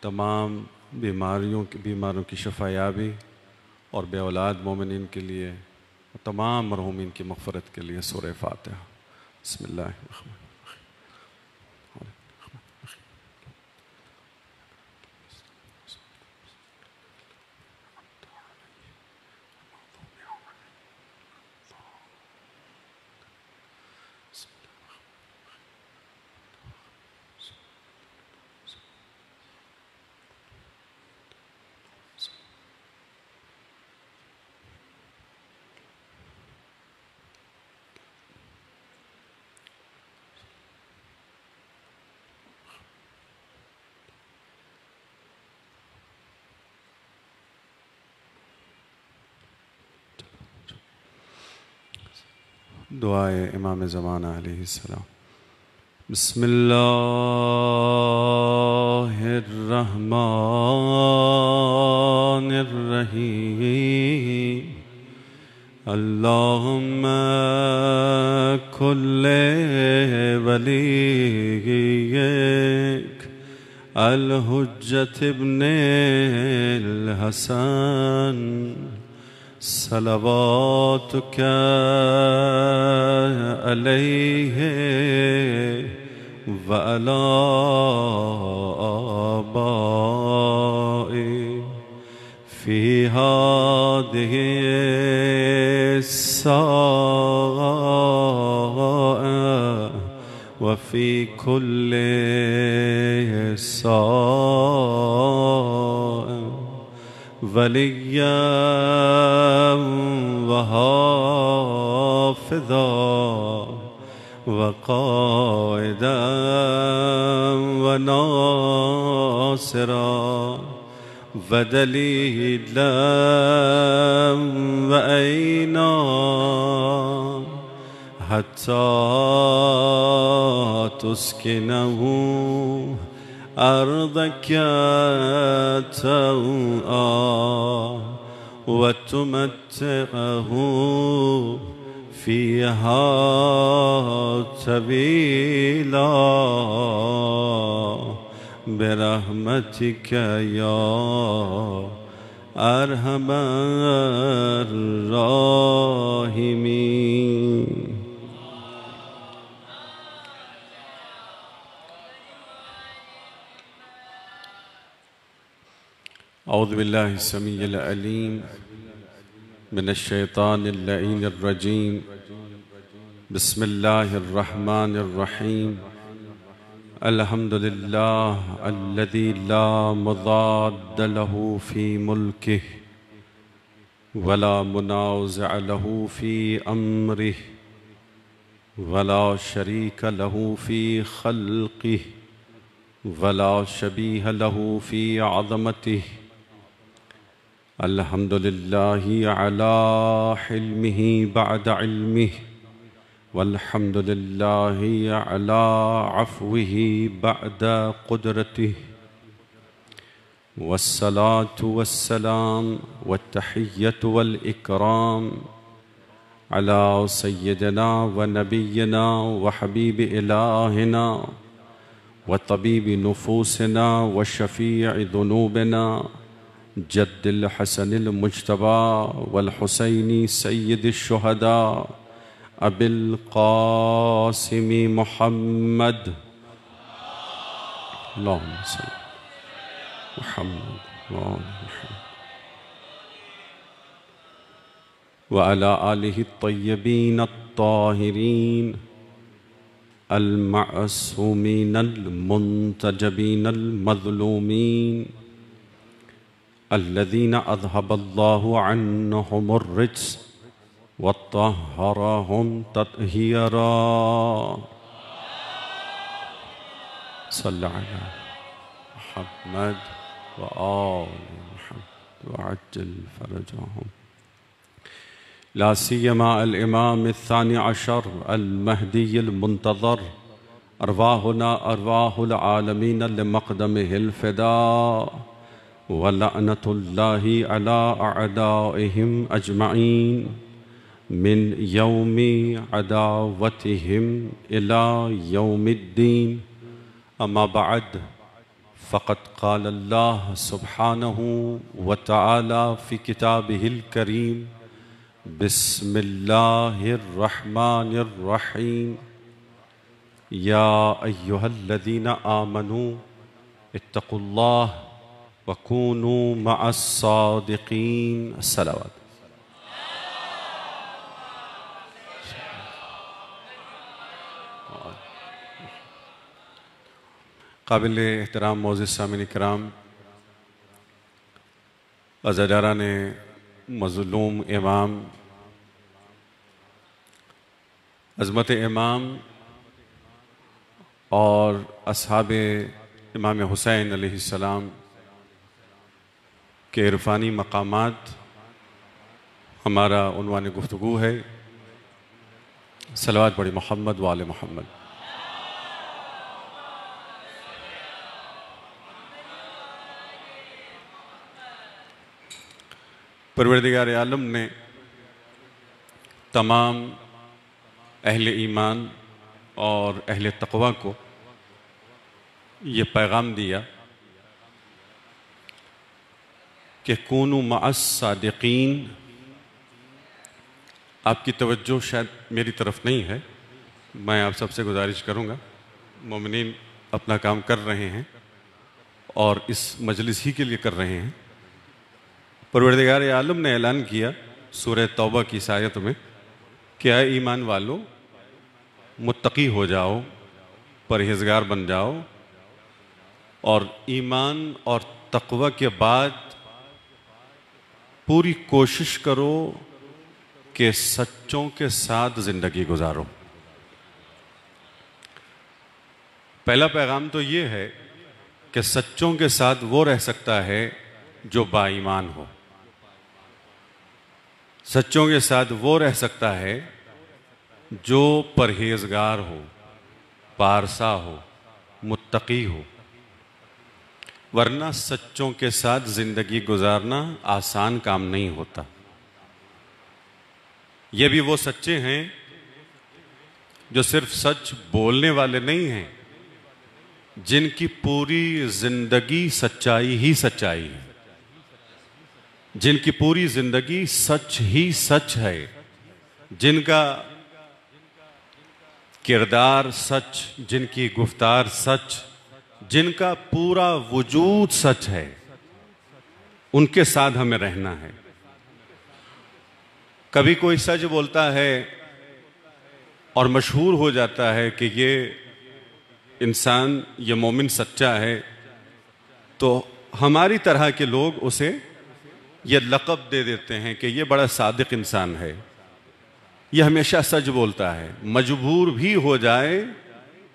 Speaker 7: تمام بیماریوں کی بیماروں کی شفا یابی اور بے اولاد مومنین کے لیے تمام مرحومین کی مغفرت کے لیے سورہ فاتحہ۔ بسم اللہ الرحمن دعاء إمام زمان عليه السلام. بسم الله الرحمن الرحيم اللهم كل وليك الهجة ابن الحسن صلواتك عليه وعلى آبائه. في هذه الساعة وفي كل ساعة وليا وحافظا وقائدا وناصرا ودليلا وأينا حتى تسكنه أرضك توعا وتمتعه فيها طويلا برحمتك يا أرحم الراحمين. أعوذ بالله السميع العليم من الشيطان اللعين الرجيم. بسم الله الرحمن الرحيم. الحمد لله الذي لا مضاد له في ملكه ولا منازع له في أمره ولا شريك له في خلقه ولا شبيه له في عظمته. الحمد لله على حلمه بعد علمه والحمد لله على عفوه بعد قدرته. والصلاة والسلام والتحية والإكرام على سيدنا ونبينا وحبيب إلهنا وطبيب نفوسنا وشفيع ذنوبنا جد الحسن المجتبى والحسين سيد الشهداء أبي القاسم محمد. اللهم صل محمد اللهم محمد وعلى آله الطيبين الطاهرين المعصومين المنتجبين المظلومين. الذين أذهب الله عنهم الرجس وطهرهم تطهيرا. صل على محمد وآل محمد وعجل فرجهم. لا سيما الإمام الثاني عشر المهدي المنتظر. أرواحنا أرواح العالمين لمقدمه الفداء. ولعنة الله على أعدائهم أجمعين من يوم عداوتهم إلى يوم الدين. أما بعد فقد قال الله سبحانه وتعالى في كتابه الكريم بسم الله الرحمن الرحيم. يا أيها الذين آمنوا اتقوا الله وكونوا مع الصادقين الصلوات قابل احترام موزز سامن اکرام عزاداران مظلوم امام، عظمت امام اور اصحاب امام حسین علیہ السلام کے عرفانی مقامات ہمارا عنوان گفتگو ہے۔ صلوات بڑی محمد وال محمد۔ پروردگار عالم نے تمام اہل ایمان اور اہل تقوی کو یہ پیغام دیا۔ کہ کونو مع صادقین آپ کی توجہ شاید میری طرف نہیں ہے۔ میں آپ سب سے گزارش کروں گا۔ مومنین اپنا کام کر رہے ہیں اور اس مجلس ہی کے لیے کر رہے ہیں۔ پروردگار عالم نے اعلان کیا سورہ توبہ کی سایت میں کہ اے ایمان والو، متقی ہو جاؤ، پرہیزگار بن جاؤ اور ایمان اور تقوی کے بعد پوری کوشش کرو کہ سچوں کے ساتھ زندگی گزارو۔ پہلا پیغام تو یہ ہے کہ سچوں کے ساتھ وہ رہ سکتا ہے جو با ایمان ہو۔ سچوں کے ساتھ وہ رہ سکتا ہے جو پرہیزگار ہو، پارسا ہو، متقی ہو۔ ورنہ سچوں کے ساتھ زندگی گزارنا آسان کام نہیں ہوتا۔ یہ بھی وہ سچے ہیں جو صرف سچ بولنے والے نہیں ہیں، جن کی پوری زندگی سچائی ہی سچائی ہے۔ جن کی پوری زندگی سچ ہی سچ ہے، جن کا کردار سچ، جن کی گفتار سچ جن کا پورا وجود سچ ہے، ان کے ساتھ ہمیں رہنا ہے۔ کبھی کوئی سچ بولتا ہے اور مشہور ہو جاتا ہے کہ یہ انسان، یہ مومن سچا ہے، تو ہماری طرح کے لوگ اسے یہ لقب دے دیتے ہیں کہ یہ بڑا صادق انسان ہے۔ یہ ہمیشہ سچ بولتا ہے۔ مجبور بھی ہو جائے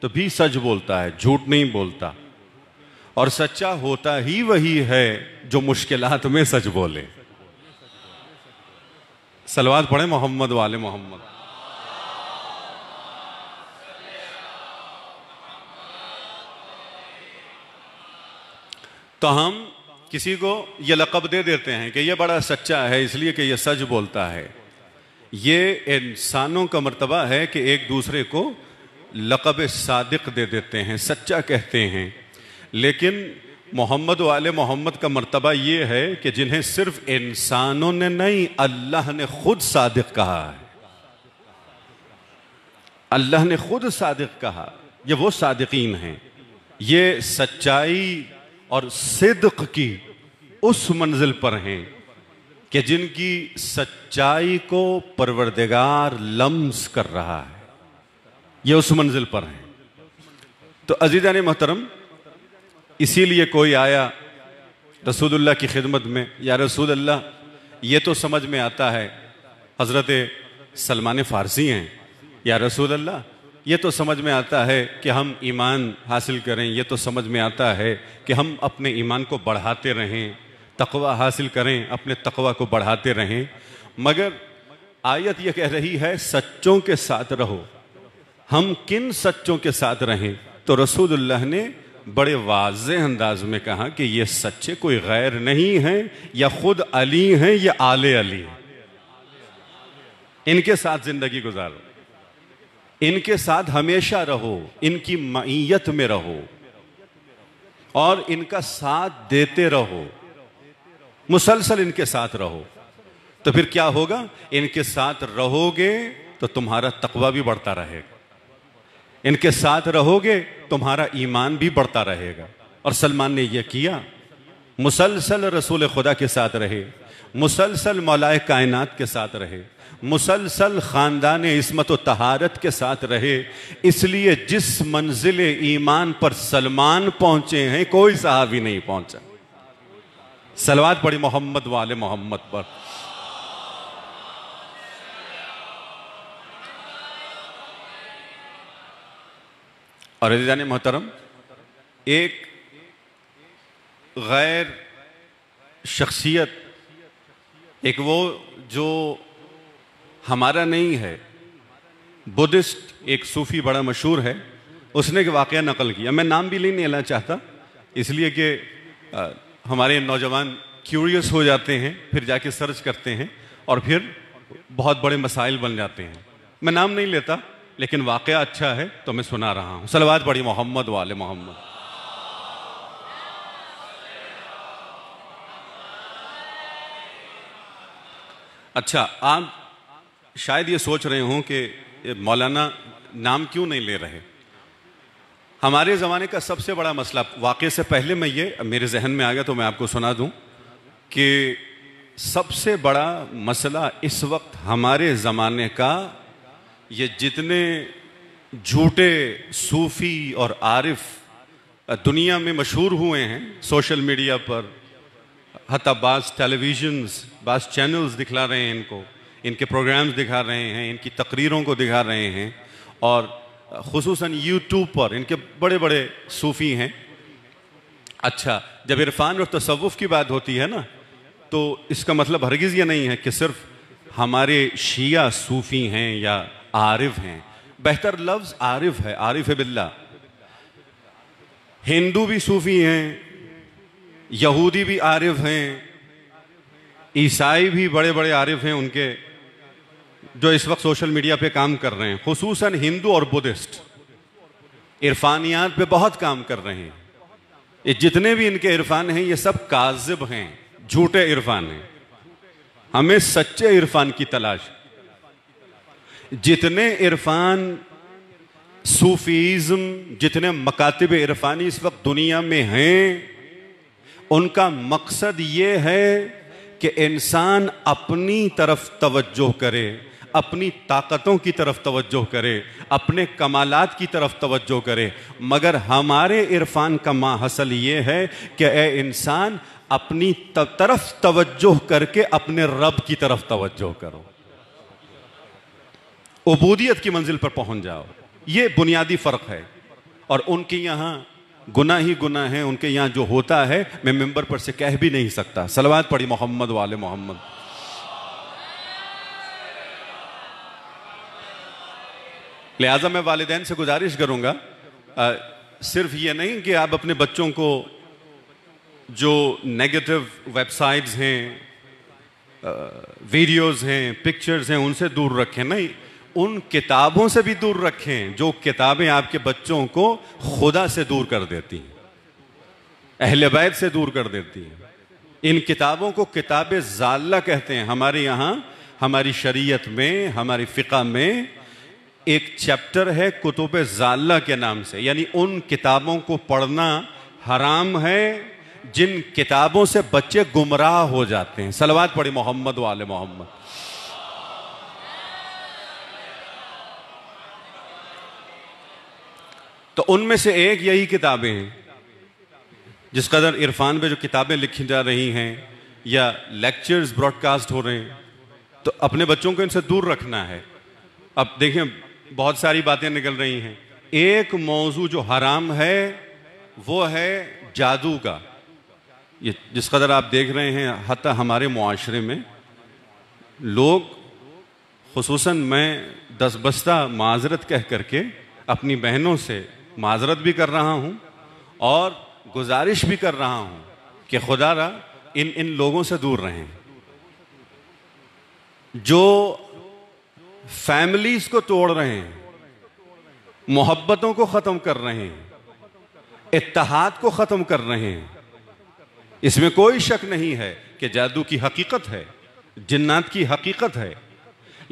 Speaker 7: تو بھی سچ بولتا ہے، جھوٹ نہیں بولتا۔ اور سچا ہوتا ہی وہی ہے جو مشکلات میں سچ بولے۔ سلوات پڑھیں محمد والے محمد۔ تو ہم کسی کو یہ لقب دے دیتے ہیں کہ یہ بڑا سچا ہے، اس لیے کہ یہ سچ بولتا ہے۔ یہ انسانوں کا مرتبہ ہے کہ ایک دوسرے کو لقب صادق دے دیتے ہیں، سچا کہتے ہیں۔ لیکن محمد والے محمد کا مرتبہ یہ ہے کہ جنہیں صرف انسانوں نے نہیں، اللہ نے خود صادق کہا ہے۔ اللہ نے خود صادق کہا، یہ وہ صادقین ہیں۔ یہ سچائی اور صدق کی اس منزل پر ہیں کہ جن کی سچائی کو پروردگار لمس کر رہا ہے۔ یہ اس منزل پر ہیں۔ تو عزیزان محترم، اسی لیے کوئی آیا رسول اللہ کی خدمت میں، یا رسول اللہ یہ تو سمجھ میں آتا ہے، حضرت سلمان فارسی ہیں۔ یا رسول اللہ یہ تو سمجھ میں آتا ہے کہ ہم ایمان حاصل کریں۔ یہ تو سمجھ میں آتا ہے کہ ہم اپنے ایمان کو بڑھاتے رہیں، تقوی حاصل کریں، اپنے تقوی کو بڑھاتے رہیں۔ مگر آیت یہ کہہ رہی ہے، سچوں کے ساتھ رہو۔ ہم کن سچوں کے ساتھ رہیں؟ تو رسول اللہ نے بڑے واضح انداز میں کہا کہ یہ سچے کوئی غیر نہیں ہیں، یا خود علی ہیں یا آل علی۔ ہیں ان کے ساتھ زندگی گزارو۔ ان کے ساتھ ہمیشہ رہو، ان کی معیت میں رہو۔ اور ان کا ساتھ دیتے رہو۔ مسلسل ان کے ساتھ رہو۔ تو پھر کیا ہوگا؟ ان کے ساتھ رہو گے تو تمہارا تقوی بھی بڑھتا رہے گا۔ ان کے ساتھ رہو گے تمہارا ایمان بھی بڑھتا رہے گا۔ اور سلمان نے یہ کیا، مسلسل رسول خدا کے ساتھ رہے، مسلسل مولائے کائنات کے ساتھ رہے، مسلسل خاندان عصمت و تہارت کے ساتھ رہے۔ اس لیے جس منزل ایمان پر سلمان پہنچے ہیں، کوئی صحابی نہیں پہنچا۔ سلوات پڑی محمد والے محمد پر۔ اور عزیزان محترم، ایک غیر شخصیت، ایک وہ جو ہمارا نہیں ہے، بدھسٹ ایک صوفی بڑا مشہور ہے، اس نے ایک واقعہ نقل کیا۔ میں نام بھی نہیں لینا چاہتا، اس لیے کہ ہمارے نوجوان کیوریس ہو جاتے ہیں، پھر جا کے سرچ کرتے ہیں اور پھر بہت بڑے مسائل بن جاتے ہیں۔ میں نام نہیں لیتا لیکن واقعہ اچھا ہے تو میں سنا رہا ہوں۔ سلوات پڑھی محمد والے محمد۔ اچھا آپ شاید یہ سوچ رہے ہوں کہ مولانا نام کیوں نہیں لے رہے؟ ہمارے زمانے کا سب سے بڑا مسئلہ، واقعے سے پہلے میں یہ میرے ذہن میں آ گیا تو میں آپ کو سنا دوں کہ سب سے بڑا مسئلہ اس وقت ہمارے زمانے کا یہ جتنے جھوٹے صوفی اور عارف دنیا میں مشہور ہوئے ہیں، سوشل میڈیا پر، حتیٰ بعض ٹیلی ویژنز بعض چینلز دکھلا رہے ہیں ان کو، ان کے پروگرامز دکھا رہے ہیں، ان کی تقریروں کو دکھا رہے ہیں اور خصوصاً یوٹیوب پر ان کے بڑے بڑے صوفی ہیں۔ اچھا جب عرفان اور تصوف کی بات ہوتی ہے نا، تو اس کا مطلب ہرگز یہ نہیں ہے کہ صرف ہمارے شیعہ صوفی ہیں یا عارف ہیں۔ بہتر لفظ عارف ہے، عارف باللہ۔ ہندو بھی صوفی ہیں، یہودی بھی عارف ہیں، عیسائی بھی بڑے بڑے عارف ہیں ان کے جو اس وقت سوشل میڈیا پہ کام کر رہے ہیں، خصوصاً ہندو اور بدھسٹ۔ عرفانیات پہ بہت کام کر رہے ہیں۔ یہ جتنے بھی ان کے عرفان ہیں، یہ سب کاذب ہیں، جھوٹے عرفان ہیں۔ ہمیں سچے عرفان کی تلاش۔ جتنے عرفان صوفیزم، جتنے مکاتب عرفانی اس وقت دنیا میں ہیں، ان کا مقصد یہ ہے کہ انسان اپنی طرف توجہ کرے، اپنی طاقتوں کی طرف توجہ کرے، اپنے کمالات کی طرف توجہ کرے۔ مگر ہمارے عرفان کا ماحصل یہ ہے کہ اے انسان، اپنی طرف توجہ کر کے اپنے رب کی طرف توجہ کرو۔ عبودیت کی منزل پر پہنچ جاؤ۔ یہ بنیادی فرق ہے۔ اور ان کے یہاں گناہ ہی گناہ ہیں۔ ان کے یہاں جو ہوتا ہے، میں ممبر پر سے کہہ بھی نہیں سکتا۔ سلوات پڑھی محمد والے محمد۔ لہٰذا میں والدین سے گزارش کروں گا صرف یہ نہیں کہ آپ اپنے بچوں کو جو نیگیٹو ویب سائٹس ہیں ویڈیوز ہیں پکچرز ہیں، ان سے دور رکھیں۔ نہیں ان کتابوں سے بھی دور رکھیں جو کتابیں آپ کے بچوں کو خدا سے دور کر دیتی ہیں، اہل بیت سے دور کر دیتی ہیں۔ ان کتابوں کو کتاب زالہ کہتے ہیں۔ ہمارے یہاں، ہماری شریعت میں، ہماری فقہ میں ایک چیپٹر ہے کتب زالہ کے نام سے۔ یعنی ان کتابوں کو پڑھنا حرام ہے جن کتابوں سے بچے گمراہ ہو جاتے ہیں۔ سلوات پڑھی محمد والے محمد۔ تو ان میں سے ایک یہی کتابیں ہیں، جس قدر عرفان پہ جو کتابیں لکھی جا رہی ہیں یا لیکچرز براڈ کاسٹ ہو رہے ہیں، تو اپنے بچوں کو ان سے دور رکھنا ہے۔ اب دیکھیں، بہت ساری باتیں نکل رہی ہیں۔ ایک موضوع جو حرام ہے، وہ ہے جادو کا۔ یہ جس قدر آپ دیکھ رہے ہیں، حتیٰ ہمارے معاشرے میں، لوگ، خصوصاً میں دس بستہ معذرت کہہ کر کے، اپنی بہنوں سے معذرت بھی کر رہا ہوں اور گزارش بھی کر رہا ہوں کہ خدا را ان ان لوگوں سے دور رہیں۔ جو فیملیز کو توڑ رہے ہیں، محبتوں کو ختم کر رہے ہیں، اتحاد کو ختم کر رہے ہیں، اس میں کوئی شک نہیں ہے کہ جادو کی حقیقت ہے، جنات کی حقیقت ہے۔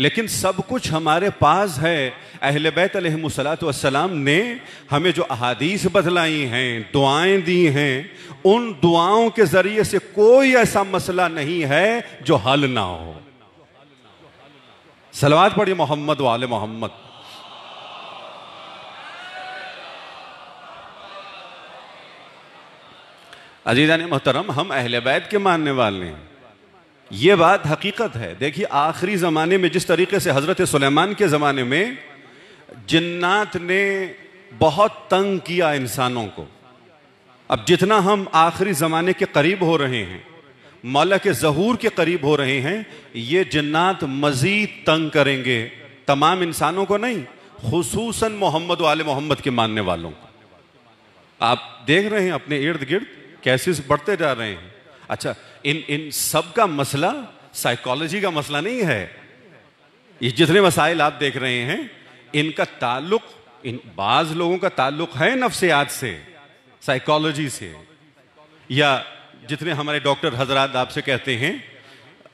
Speaker 7: لیکن سب کچھ ہمارے پاس ہے۔ اہل بیت علیہ والسلام نے ہمیں جو احادیث بدلائی ہیں، دعائیں دی ہیں، ان دعاؤں کے ذریعے سے کوئی ایسا مسئلہ نہیں ہے جو حل نہ ہو۔ سلوات پڑھی محمد وال محمد۔ عزیزان محترم، ہم اہل بیت کے ماننے والے ہیں۔ یہ بات حقیقت ہے۔ دیکھیے، آخری زمانے میں جس طریقے سے حضرت سلیمان کے زمانے میں جنات نے بہت تنگ کیا انسانوں کو۔ اب جتنا ہم آخری زمانے کے قریب ہو رہے ہیں، مولا کے ظہور کے قریب ہو رہے ہیں، یہ جنات مزید تنگ کریں گے تمام انسانوں کو نہیں، خصوصاً محمد والے محمد کے ماننے والوں کو۔ آپ دیکھ رہے ہیں اپنے ارد گرد کیسز بڑھتے جا رہے ہیں۔ اچھا ان ان سب کا مسئلہ سائیکالوجی کا مسئلہ نہیں ہے۔ یہ جتنے مسائل آپ دیکھ رہے ہیں، ان کا تعلق، ان بعض لوگوں کا تعلق ہے نفسیات سے سائیکالوجی سے۔ یا جتنے ہمارے ڈاکٹر حضرات آپ سے کہتے ہیں،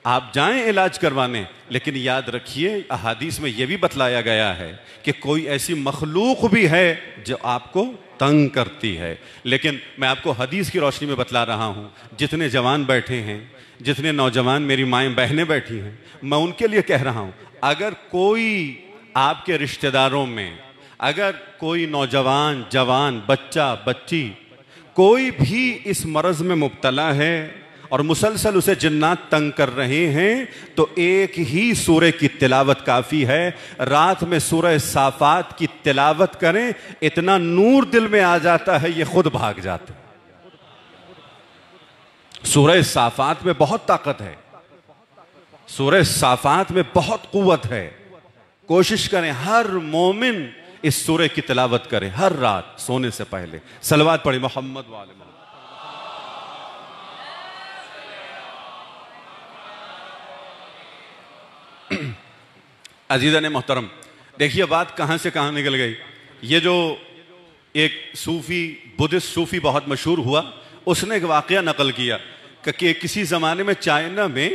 Speaker 7: آپ جائیں علاج کروانے، لیکن یاد رکھیے، احادیث میں یہ بھی بتلایا گیا ہے کہ کوئی ایسی مخلوق بھی ہے جو آپ کو تنگ کرتی ہے۔ لیکن میں آپ کو حدیث کی روشنی میں بتلا رہا ہوں، جتنے جوان بیٹھے ہیں، جتنے نوجوان میری مائیں بہنیں بیٹھی ہیں، میں ان کے لیے کہہ رہا ہوں، اگر کوئی آپ کے رشتہ داروں میں، اگر کوئی نوجوان، جوان، بچہ، بچی، کوئی بھی اس مرض میں مبتلا ہے اور مسلسل اسے جنات تنگ کر رہے ہیں، تو ایک ہی سورہ کی تلاوت کافی ہے۔ رات میں سورہ صافات کی تلاوت کریں، اتنا نور دل میں آ جاتا ہے، یہ خود بھاگ جاتے سورہ صافات میں بہت طاقت ہے۔ سورہ صافات میں بہت قوت ہے۔ کوشش کریں، ہر مومن اس سورہ کی تلاوت کرے، ہر رات سونے سے پہلے۔ سلوات پڑھی محمد والے [clears throat] عزیزہ نے محترم، دیکھیے بات کہاں سے کہاں نکل گئی؟ یہ جو ایک صوفی، بدھسٹ صوفی بہت مشہور ہوا، اس نے ایک واقعہ نقل کیا کہ کسی زمانے میں چائنا میں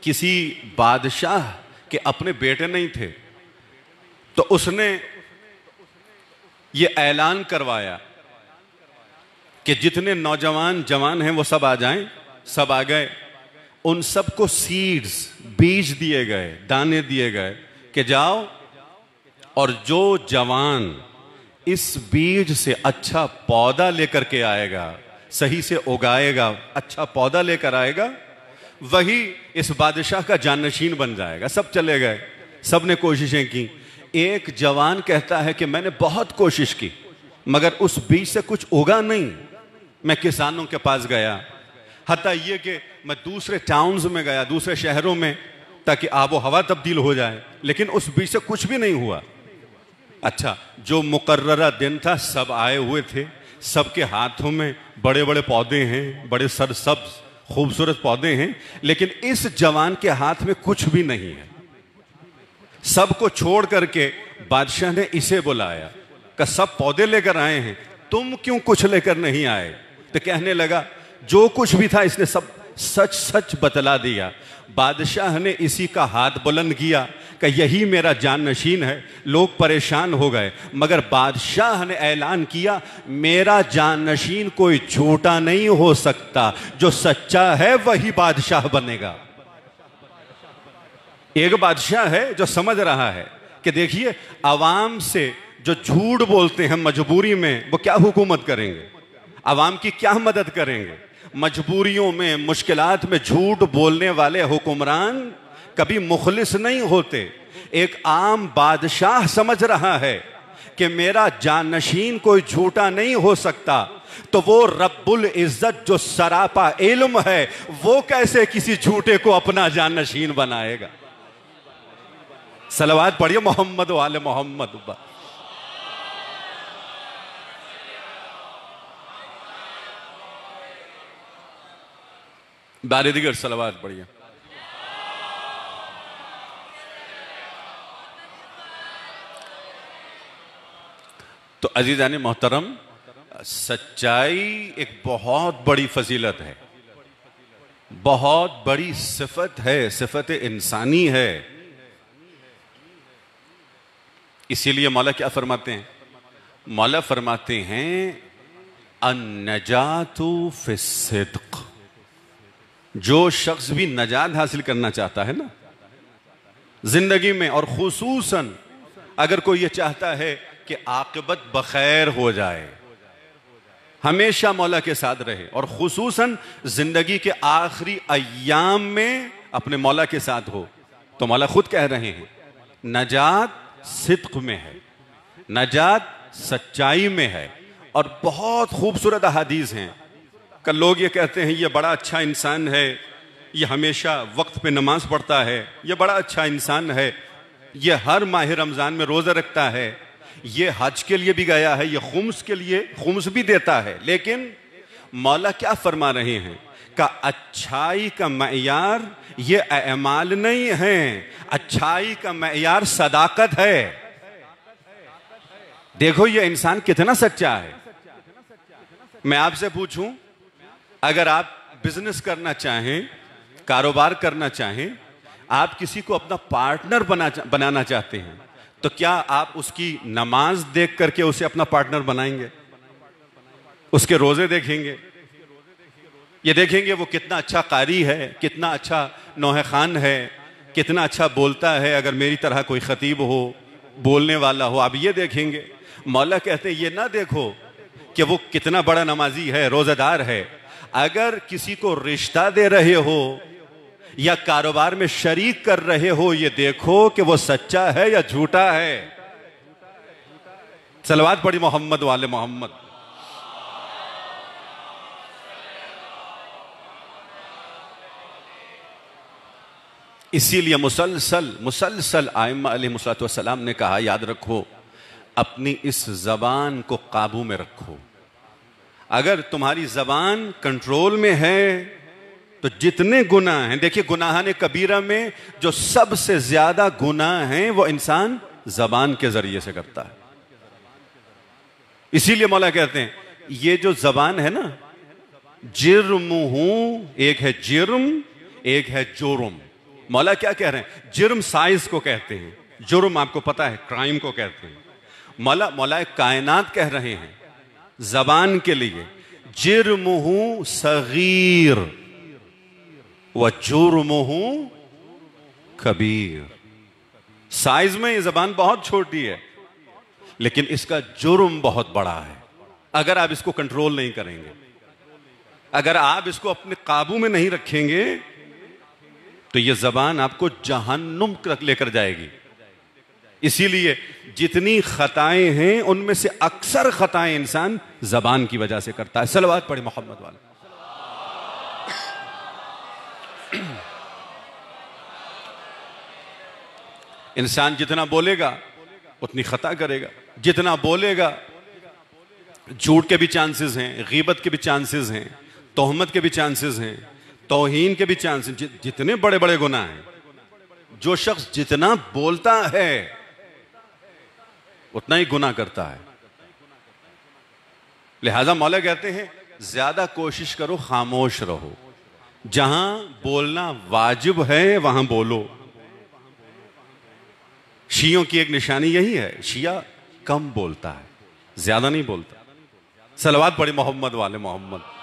Speaker 7: کسی بادشاہ کے اپنے بیٹے نہیں تھے۔ تو اس نے یہ اعلان کروایا کہ جتنے نوجوان جوان ہیں وہ سب آ جائیں، سب آ گئے۔ ان سب کو سیڈز بیج دیے گئے، دانے دیے گئے کہ جاؤ اور جو جوان اس بیج سے اچھا پودا لے کر کے آئے گا، صحیح سے اگائے گا اچھا پودا لے کر آئے گا، وہی اس بادشاہ کا جانشین بن جائے گا۔ سب چلے گئے، سب نے کوششیں کی۔ ایک جوان کہتا ہے کہ میں نے بہت کوشش کی، مگر اس بیج سے کچھ اگا نہیں۔ میں کسانوں کے پاس گیا۔ حتیٰ یہ کہ میں دوسرے ٹاؤنز میں گیا، دوسرے شہروں میں، تاکہ آب و ہوا تبدیل ہو جائے۔ لیکن اس بیچ سے کچھ بھی نہیں ہوا۔ اچھا جو مقررہ دن تھا، سب آئے ہوئے تھے۔ سب کے ہاتھوں میں بڑے بڑے پودے ہیں، بڑے سر سبز خوبصورت پودے ہیں۔ لیکن اس جوان کے ہاتھ میں کچھ بھی نہیں ہے۔ سب کو چھوڑ کر کے بادشاہ نے اسے بلایا کہ سب پودے لے کر آئے ہیں۔ تم کیوں کچھ لے کر نہیں آئے؟ تو کہنے لگا، جو کچھ بھی تھا، اس نے سب سچ سچ بتلا دیا۔ بادشاہ نے اسی کا ہاتھ بلند کیا کہ یہی میرا جان نشین ہے، لوگ پریشان ہو گئے۔ مگر بادشاہ نے اعلان کیا، میرا جان نشین کوئی جھوٹا نہیں ہو سکتا، جو سچا ہے وہی بادشاہ بنے گا۔ ایک بادشاہ ہے جو سمجھ رہا ہے کہ دیکھیے، عوام سے جو جھوٹ بولتے ہیں مجبوری میں، وہ کیا حکومت کریں گے؟ عوام کی کیا مدد کریں گے؟ مجبوریوں میں، مشکلات میں جھوٹ بولنے والے حکمران کبھی مخلص نہیں ہوتے۔ ایک عام بادشاہ سمجھ رہا ہے کہ میرا جانشین کوئی جھوٹا نہیں ہو سکتا۔ تو وہ رب العزت جو سراپا علم ہے، وہ کیسے کسی جھوٹے کو اپنا جانشین بنائے گا؟ سلوات پڑھیے، محمد والے محمد۔ بار دیگر سلوات پڑھیے تو عزیزان محترم، سچائی ایک بہت بڑی فضیلت ہے۔ بہت بڑی صفت ہے، صفت انسانی ہے۔ اسی لیے مولا کیا فرماتے ہیں؟ مولا فرماتے ہیں النجات فی الصدق۔ جو شخص بھی نجات حاصل کرنا چاہتا ہے نا، زندگی میں اور خصوصاً اگر کوئی یہ چاہتا ہے کہ عاقبت بخیر ہو جائے، ہمیشہ مولا کے ساتھ رہے اور خصوصاً زندگی کے آخری ایام میں اپنے مولا کے ساتھ ہو، تو مولا خود کہہ رہے ہیں، نجات صدق میں ہے، نجات سچائی میں ہے اور بہت خوبصورت احادیث ہیں۔ کہ لوگ یہ کہتے ہیں، یہ بڑا اچھا انسان ہے، یہ ہمیشہ وقت پہ نماز پڑھتا ہے، یہ بڑا اچھا انسان ہے، یہ ہر ماہ رمضان میں روزہ رکھتا ہے، یہ حج کے لیے بھی گیا ہے، یہ خمس کے لیے خمس بھی دیتا ہے، لیکن مولا کیا فرما رہے ہیں؟ کہ اچھائی کا معیار یہ اعمال نہیں ہے، اچھائی کا معیار صداقت ہے۔ دیکھو یہ انسان کتنا سچا ہے۔ میں آپ سے پوچھوں اگر آپ بزنس کرنا چاہیں، کاروبار کرنا چاہیں، آپ کسی کو اپنا پارٹنر بنانا چاہتے ہیں، تو کیا آپ اس کی نماز دیکھ کر کے اسے اپنا پارٹنر بنائیں گے؟ اس کے روزے دیکھیں گے؟ یہ دیکھیں گے وہ کتنا اچھا قاری ہے، کتنا اچھا نوح خان ہے، کتنا اچھا بولتا ہے، اگر میری طرح کوئی خطیب ہو، بولنے والا ہو، آپ یہ دیکھیں گے۔ مولا کہتے ہیں، یہ نہ دیکھو کہ وہ کتنا بڑا نمازی ہے، روزہ دار ہے۔ اگر کسی کو رشتہ دے رہے ہو یا کاروبار میں شریک کر رہے ہو، یہ دیکھو کہ وہ سچا ہے یا جھوٹا ہے۔ سلوات پڑی محمد والے محمد۔ اسی لیے مسلسل مسلسل آئمہ علیہ مسلط والسلام نے کہا، یاد رکھو، اپنی اس زبان کو قابو میں رکھو۔ اگر تمہاری زبان کنٹرول میں ہے، تو جتنے گناہ ہیں، دیکھیے گناہان کبیرہ میں جو سب سے زیادہ گناہ ہیں، وہ انسان زبان کے ذریعے سے کرتا ہے۔ اسی لیے مولا کہتے ہیں، یہ جو زبان ہے نا، جرم ہوں، ایک ہے جرم، ایک ہے جرم۔ مولا کیا کہہ رہے ہیں؟ جرم سائز کو کہتے ہیں۔ جرم آپ کو پتا ہے، کرائم کو کہتے ہیں۔ مولا مولا کائنات کہہ رہے ہیں۔ زبان کے لیے جرم صغیر و جرم ہوں کبیر۔ سائز میں یہ زبان بہت چھوٹی ہے، لیکن اس کا جرم بہت بڑا ہے۔ اگر آپ اس کو کنٹرول نہیں کریں گے، اگر آپ اس کو اپنے قابو میں نہیں رکھیں گے، تو یہ زبان آپ کو جہنم لے کر جائے گی۔ اسی لیے جتنی خطائیں ہیں، ان میں سے اکثر خطائیں انسان زبان کی وجہ سے کرتا ہے۔ سلوات پڑھی محمد والا۔ انسان جتنا بولے گا، اتنی خطا کرے گا۔ جتنا بولے گا، جھوٹ کے بھی چانسز ہیں، غیبت کے بھی چانسز ہیں توہمت کے بھی چانسز ہیں، توہین کے بھی چانسز جتنے بڑے بڑے گناہ ہیں، جو شخص جتنا بولتا ہے اتنا ہی گناہ کرتا ہے۔ لہذا مولا کہتے ہیں، زیادہ کوشش کرو، خاموش رہو۔ جہاں بولنا واجب ہے، وہاں بولو۔ شیعوں کی ایک نشانی یہی ہے، شیعہ کم بولتا ہے، زیادہ نہیں بولتا۔ سلوات پڑی محمد والے محمد۔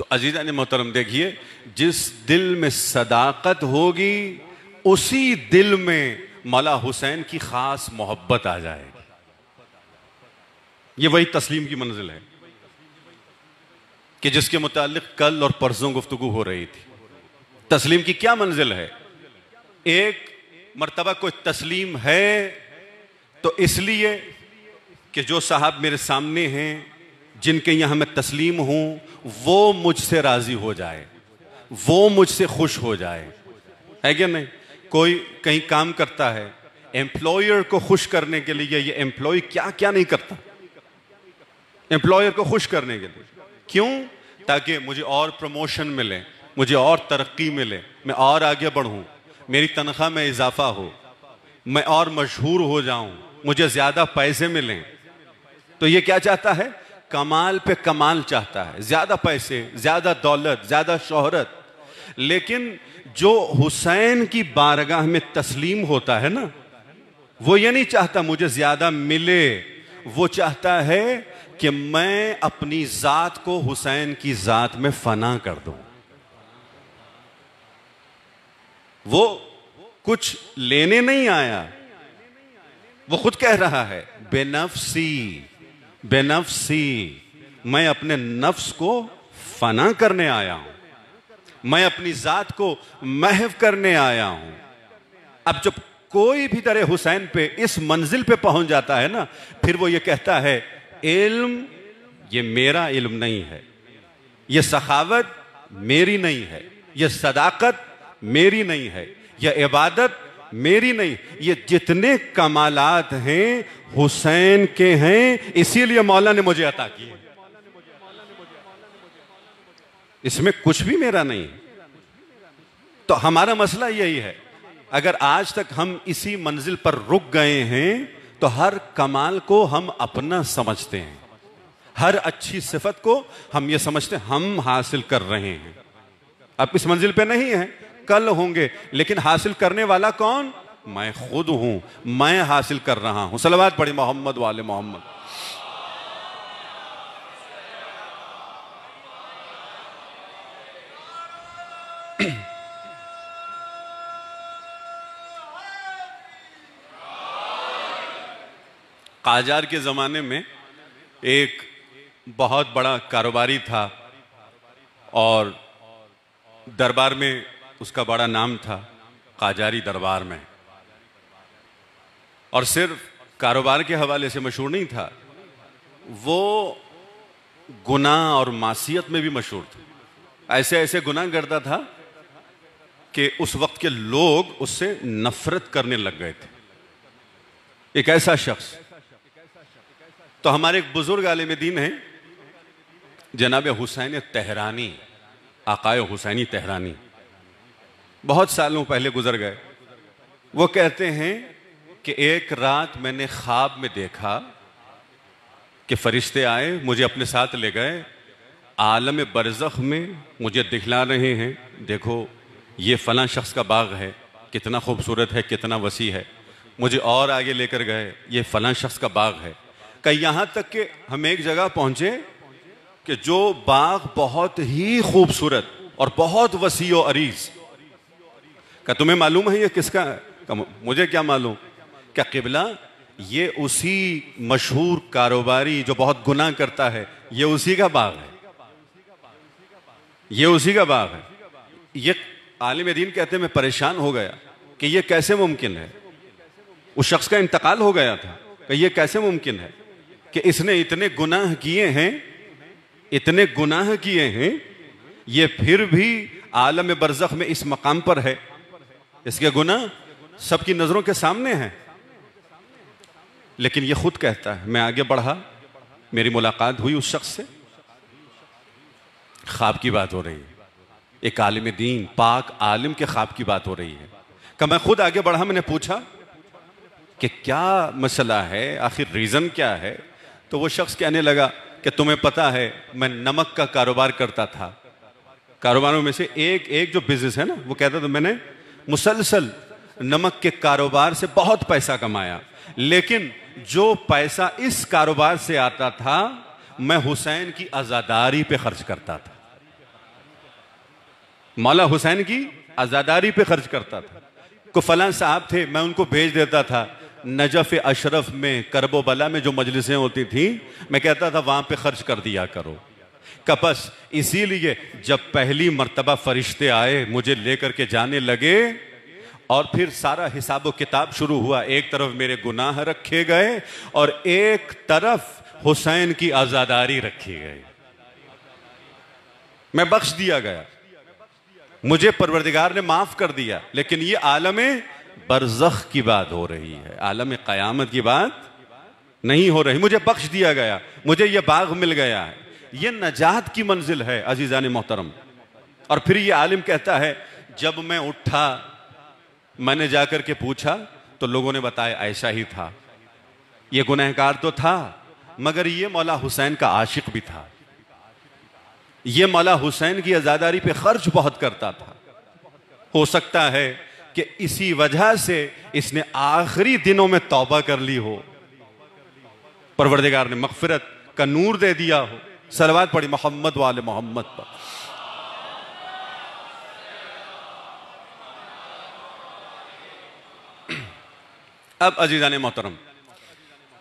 Speaker 7: تو عزیزہ نے محترم، دیکھیے، جس دل میں صداقت ہوگی، اسی دل میں مولا حسین کی خاص محبت آ جائے گی۔ یہ وہی تسلیم کی منزل ہے کہ جس کے متعلق کل اور پرسوں گفتگو ہو رہی تھی۔ تسلیم کی کیا منزل ہے؟ ایک مرتبہ کوئی تسلیم ہے تو اس لیے کہ جو صاحب میرے سامنے ہیں جن کے یہاں میں تسلیم ہوں، وہ مجھ سے راضی ہو جائے، وہ مجھ سے خوش ہو جائے۔ ہے کہ نہیں؟ کوئی کہیں کام کرتا ہے امپلائر کو خوش کرنے کے لیے یہ امپلائی کیا کیا نہیں کرتا؟ امپلائر کو خوش کرنے کے لیے۔ کیوں؟ تاکہ مجھے اور پروموشن ملے، مجھے اور ترقی ملے، میں اور آگے بڑھوں، میری تنخواہ میں اضافہ ہو، میں اور مشہور ہو جاؤں، مجھے زیادہ پیسے ملیں۔ تو یہ کیا چاہتا ہے؟ کمال پہ کمال چاہتا ہے، زیادہ پیسے، زیادہ دولت، زیادہ شہرت۔ لیکن جو حسین کی بارگاہ میں تسلیم ہوتا ہے نا، وہ یہ نہیں چاہتا مجھے زیادہ ملے۔ وہ چاہتا ہے کہ میں اپنی ذات کو حسین کی ذات میں فنا کر دوں۔ وہ کچھ لینے نہیں آیا۔ وہ خود کہہ رہا ہے، بے نفسی۔ بے نفسی میں اپنے نفس کو فنا کرنے آیا ہوں۔ میں اپنی ذات کو محو کرنے آیا ہوں۔ اب جب کوئی بھی طرح حسین پہ اس منزل پہ پہنچ جاتا ہے نا، پھر وہ یہ کہتا ہے، علم، یہ میرا علم نہیں ہے۔ یہ سخاوت میری نہیں ہے۔ یہ صداقت میری نہیں ہے۔ یہ عبادت میری نہیں، یہ جتنے کمالات ہیں، حسین کے ہیں، اسی لیے مولا نے مجھے عطا کیے۔ اس میں کچھ بھی میرا نہیں۔ تو ہمارا مسئلہ یہی ہے، اگر آج تک ہم اسی منزل پر رک گئے ہیں، تو ہر کمال کو ہم اپنا سمجھتے ہیں۔ ہر اچھی صفت کو ہم یہ سمجھتے ہیں، ہم حاصل کر رہے ہیں۔ اب اس منزل پہ نہیں ہیں کل ہوں گے، لیکن حاصل کرنے والا کون؟ میں خود ہوں، میں حاصل کر رہا ہوں۔ سلوات پڑھی محمد والے محمد۔ [clears throat] قاجار کے زمانے میں ایک بہت بڑا کاروباری تھا اور دربار میں اس کا بڑا نام تھا قاجاری دربار میں۔ اور صرف کاروبار کے حوالے سے مشہور نہیں تھا، وہ گناہ اور معصیت میں بھی مشہور تھا۔ ایسے ایسے گناہ کرتا تھا کہ اس وقت کے لوگ اس سے نفرت کرنے لگ گئے تھے۔ ایک ایسا شخص، تو ہمارے ایک بزرگ عالم دین ہیں، جناب حسین تہرانی آقائے حسینی تہرانی۔ بہت سالوں پہلے گزر گئے۔ وہ کہتے ہیں کہ ایک رات میں نے خواب میں دیکھا کہ فرشتے آئے، مجھے اپنے ساتھ لے گئے۔ عالم برزخ میں مجھے دکھلا رہے ہیں۔ دیکھو، یہ فلاں شخص کا باغ ہے۔ کتنا خوبصورت ہے، کتنا وسیع ہے۔ مجھے اور آگے لے کر گئے۔ یہ فلاں شخص کا باغ ہے۔ کہ یہاں تک کہ ہم ایک جگہ پہنچے کہ جو باغ بہت ہی خوبصورت اور بہت وسیع و عریض کہ تمہیں معلوم ہے یہ کس کا ہے؟ مجھے کیا معلوم؟ کہ قبلہ، یہ اسی مشہور کاروباری جو بہت گناہ کرتا ہے، یہ اسی کا باغ ہے۔ یہ اسی کا باغ ہے۔ یہ عالم دین کہتے ہیں، میں پریشان ہو گیا کہ یہ کیسے ممکن ہے؟ اس شخص کا انتقال ہو گیا تھا کہ یہ کیسے ممکن ہے کہ اس نے اتنے گناہ کیے ہیں، اتنے گناہ کیے ہیں، یہ پھر بھی عالم برزخ میں اس مقام پر ہے۔ اس کے گناہ سب کی نظروں کے سامنے ہیں۔ لیکن یہ خود کہتا ہے، میں آگے بڑھا، میری ملاقات ہوئی اس شخص سے۔ خواب کی بات ہو رہی ہے۔ ایک عالم دین، پاک عالم کے خواب کی بات ہو رہی ہے۔ کہ میں خود آگے بڑھا، میں نے پوچھا کہ کیا مسئلہ ہے؟ آخر ریزن کیا ہے؟ تو وہ شخص کہنے لگا کہ تمہیں پتا ہے، میں نمک کا کاروبار کرتا تھا۔ کاروباروں میں سے ایک ایک جو بزنس ہے نا، وہ کہتا تھا، میں نے مسلسل نمک کے کاروبار سے بہت پیسہ کمایا۔ لیکن جو پیسہ اس کاروبار سے آتا تھا، میں حسین کی ازاداری پہ خرچ کرتا تھا۔ مولا حسین کی ازاداری پہ خرچ کرتا تھا۔ کو فلاں صاحب تھے، میں ان کو بھیج دیتا تھا۔ نجف اشرف میں، کرب و بلا میں جو مجلسیں ہوتی تھیں، میں کہتا تھا، وہاں پہ خرچ کر دیا کرو۔ کپس اسی لیے جب پہلی مرتبہ فرشتے آئے مجھے لے کر کے جانے لگے اور پھر سارا حساب و کتاب شروع ہوا۔ ایک طرف میرے گناہ رکھے گئے اور ایک طرف حسین کی آزاداری رکھی گئی۔ میں بخش دیا گیا۔ مجھے پروردگار نے معاف کر دیا۔ لیکن یہ عالم برزخ کی بات ہو رہی ہے۔ عالم قیامت کی بات نہیں ہو رہی۔ مجھے بخش دیا گیا۔ مجھے یہ باغ مل گیا۔ ہے یہ نجات کی منزل ہے عزیزان محترم۔ اور پھر یہ عالم کہتا ہے، جب میں اٹھا، میں نے جا کر کے پوچھا، تو لوگوں نے بتایا ایسا ہی تھا۔ یہ گنہگار تو تھا، مگر یہ مولا حسین کا عاشق بھی تھا۔ یہ مولا حسین کی ازاداری پہ خرچ بہت کرتا تھا۔ ہو سکتا ہے کہ اسی وجہ سے اس نے آخری دنوں میں توبہ کر لی ہو۔ پروردگار نے مغفرت کا نور دے دیا ہو۔ سلوات پڑھی محمد والے محمد پر۔ اب عزیزان محترم،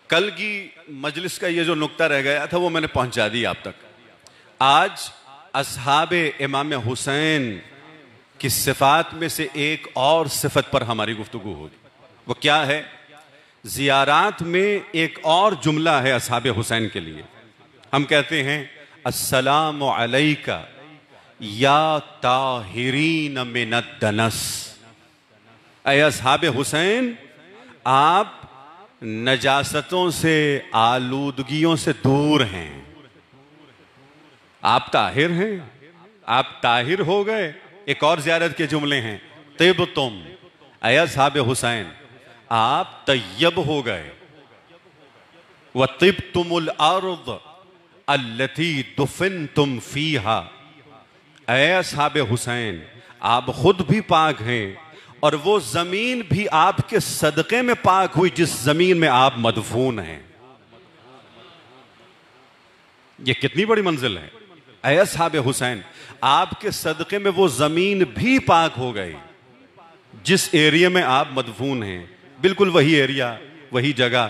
Speaker 7: کل کی مجلس کا یہ جو نکتہ رہ گیا تھا وہ میں نے پہنچا دی آپ تک۔ آج اصحاب امام حسین کی صفات میں سے ایک اور صفت پر ہماری گفتگو ہوگی۔ وہ کیا ہے؟ زیارات میں ایک اور جملہ ہے اصحاب حسین کے لیے۔ ہم کہتے ہیں، السلام علیکہ یا طاہرین من الدنس۔ اے اصحاب حسین، آپ نجاستوں سے، آلودگیوں سے دور ہیں۔ آپ طاہر ہیں؟ آپ طاہر ہو گئے۔ ایک اور زیارت کے جملے ہیں طیب تم اے اصحاب حسین، آپ طیب ہو گئے۔ وَطِبْتُمُ الْأَرْض الَّتِي دُفِنْتُمْ فِيهَا اے اصحاب حسین، آپ خود بھی پاک ہیں اور وہ زمین بھی آپ کے صدقے میں پاک ہوئی جس زمین میں آپ مدفون ہیں۔ یہ کتنی بڑی منزل ہے۔ اے اصحاب حسین، آپ کے صدقے میں وہ زمین بھی پاک ہو گئی جس ایریا میں آپ مدفون ہیں۔ بالکل وہی ایریا وہی جگہ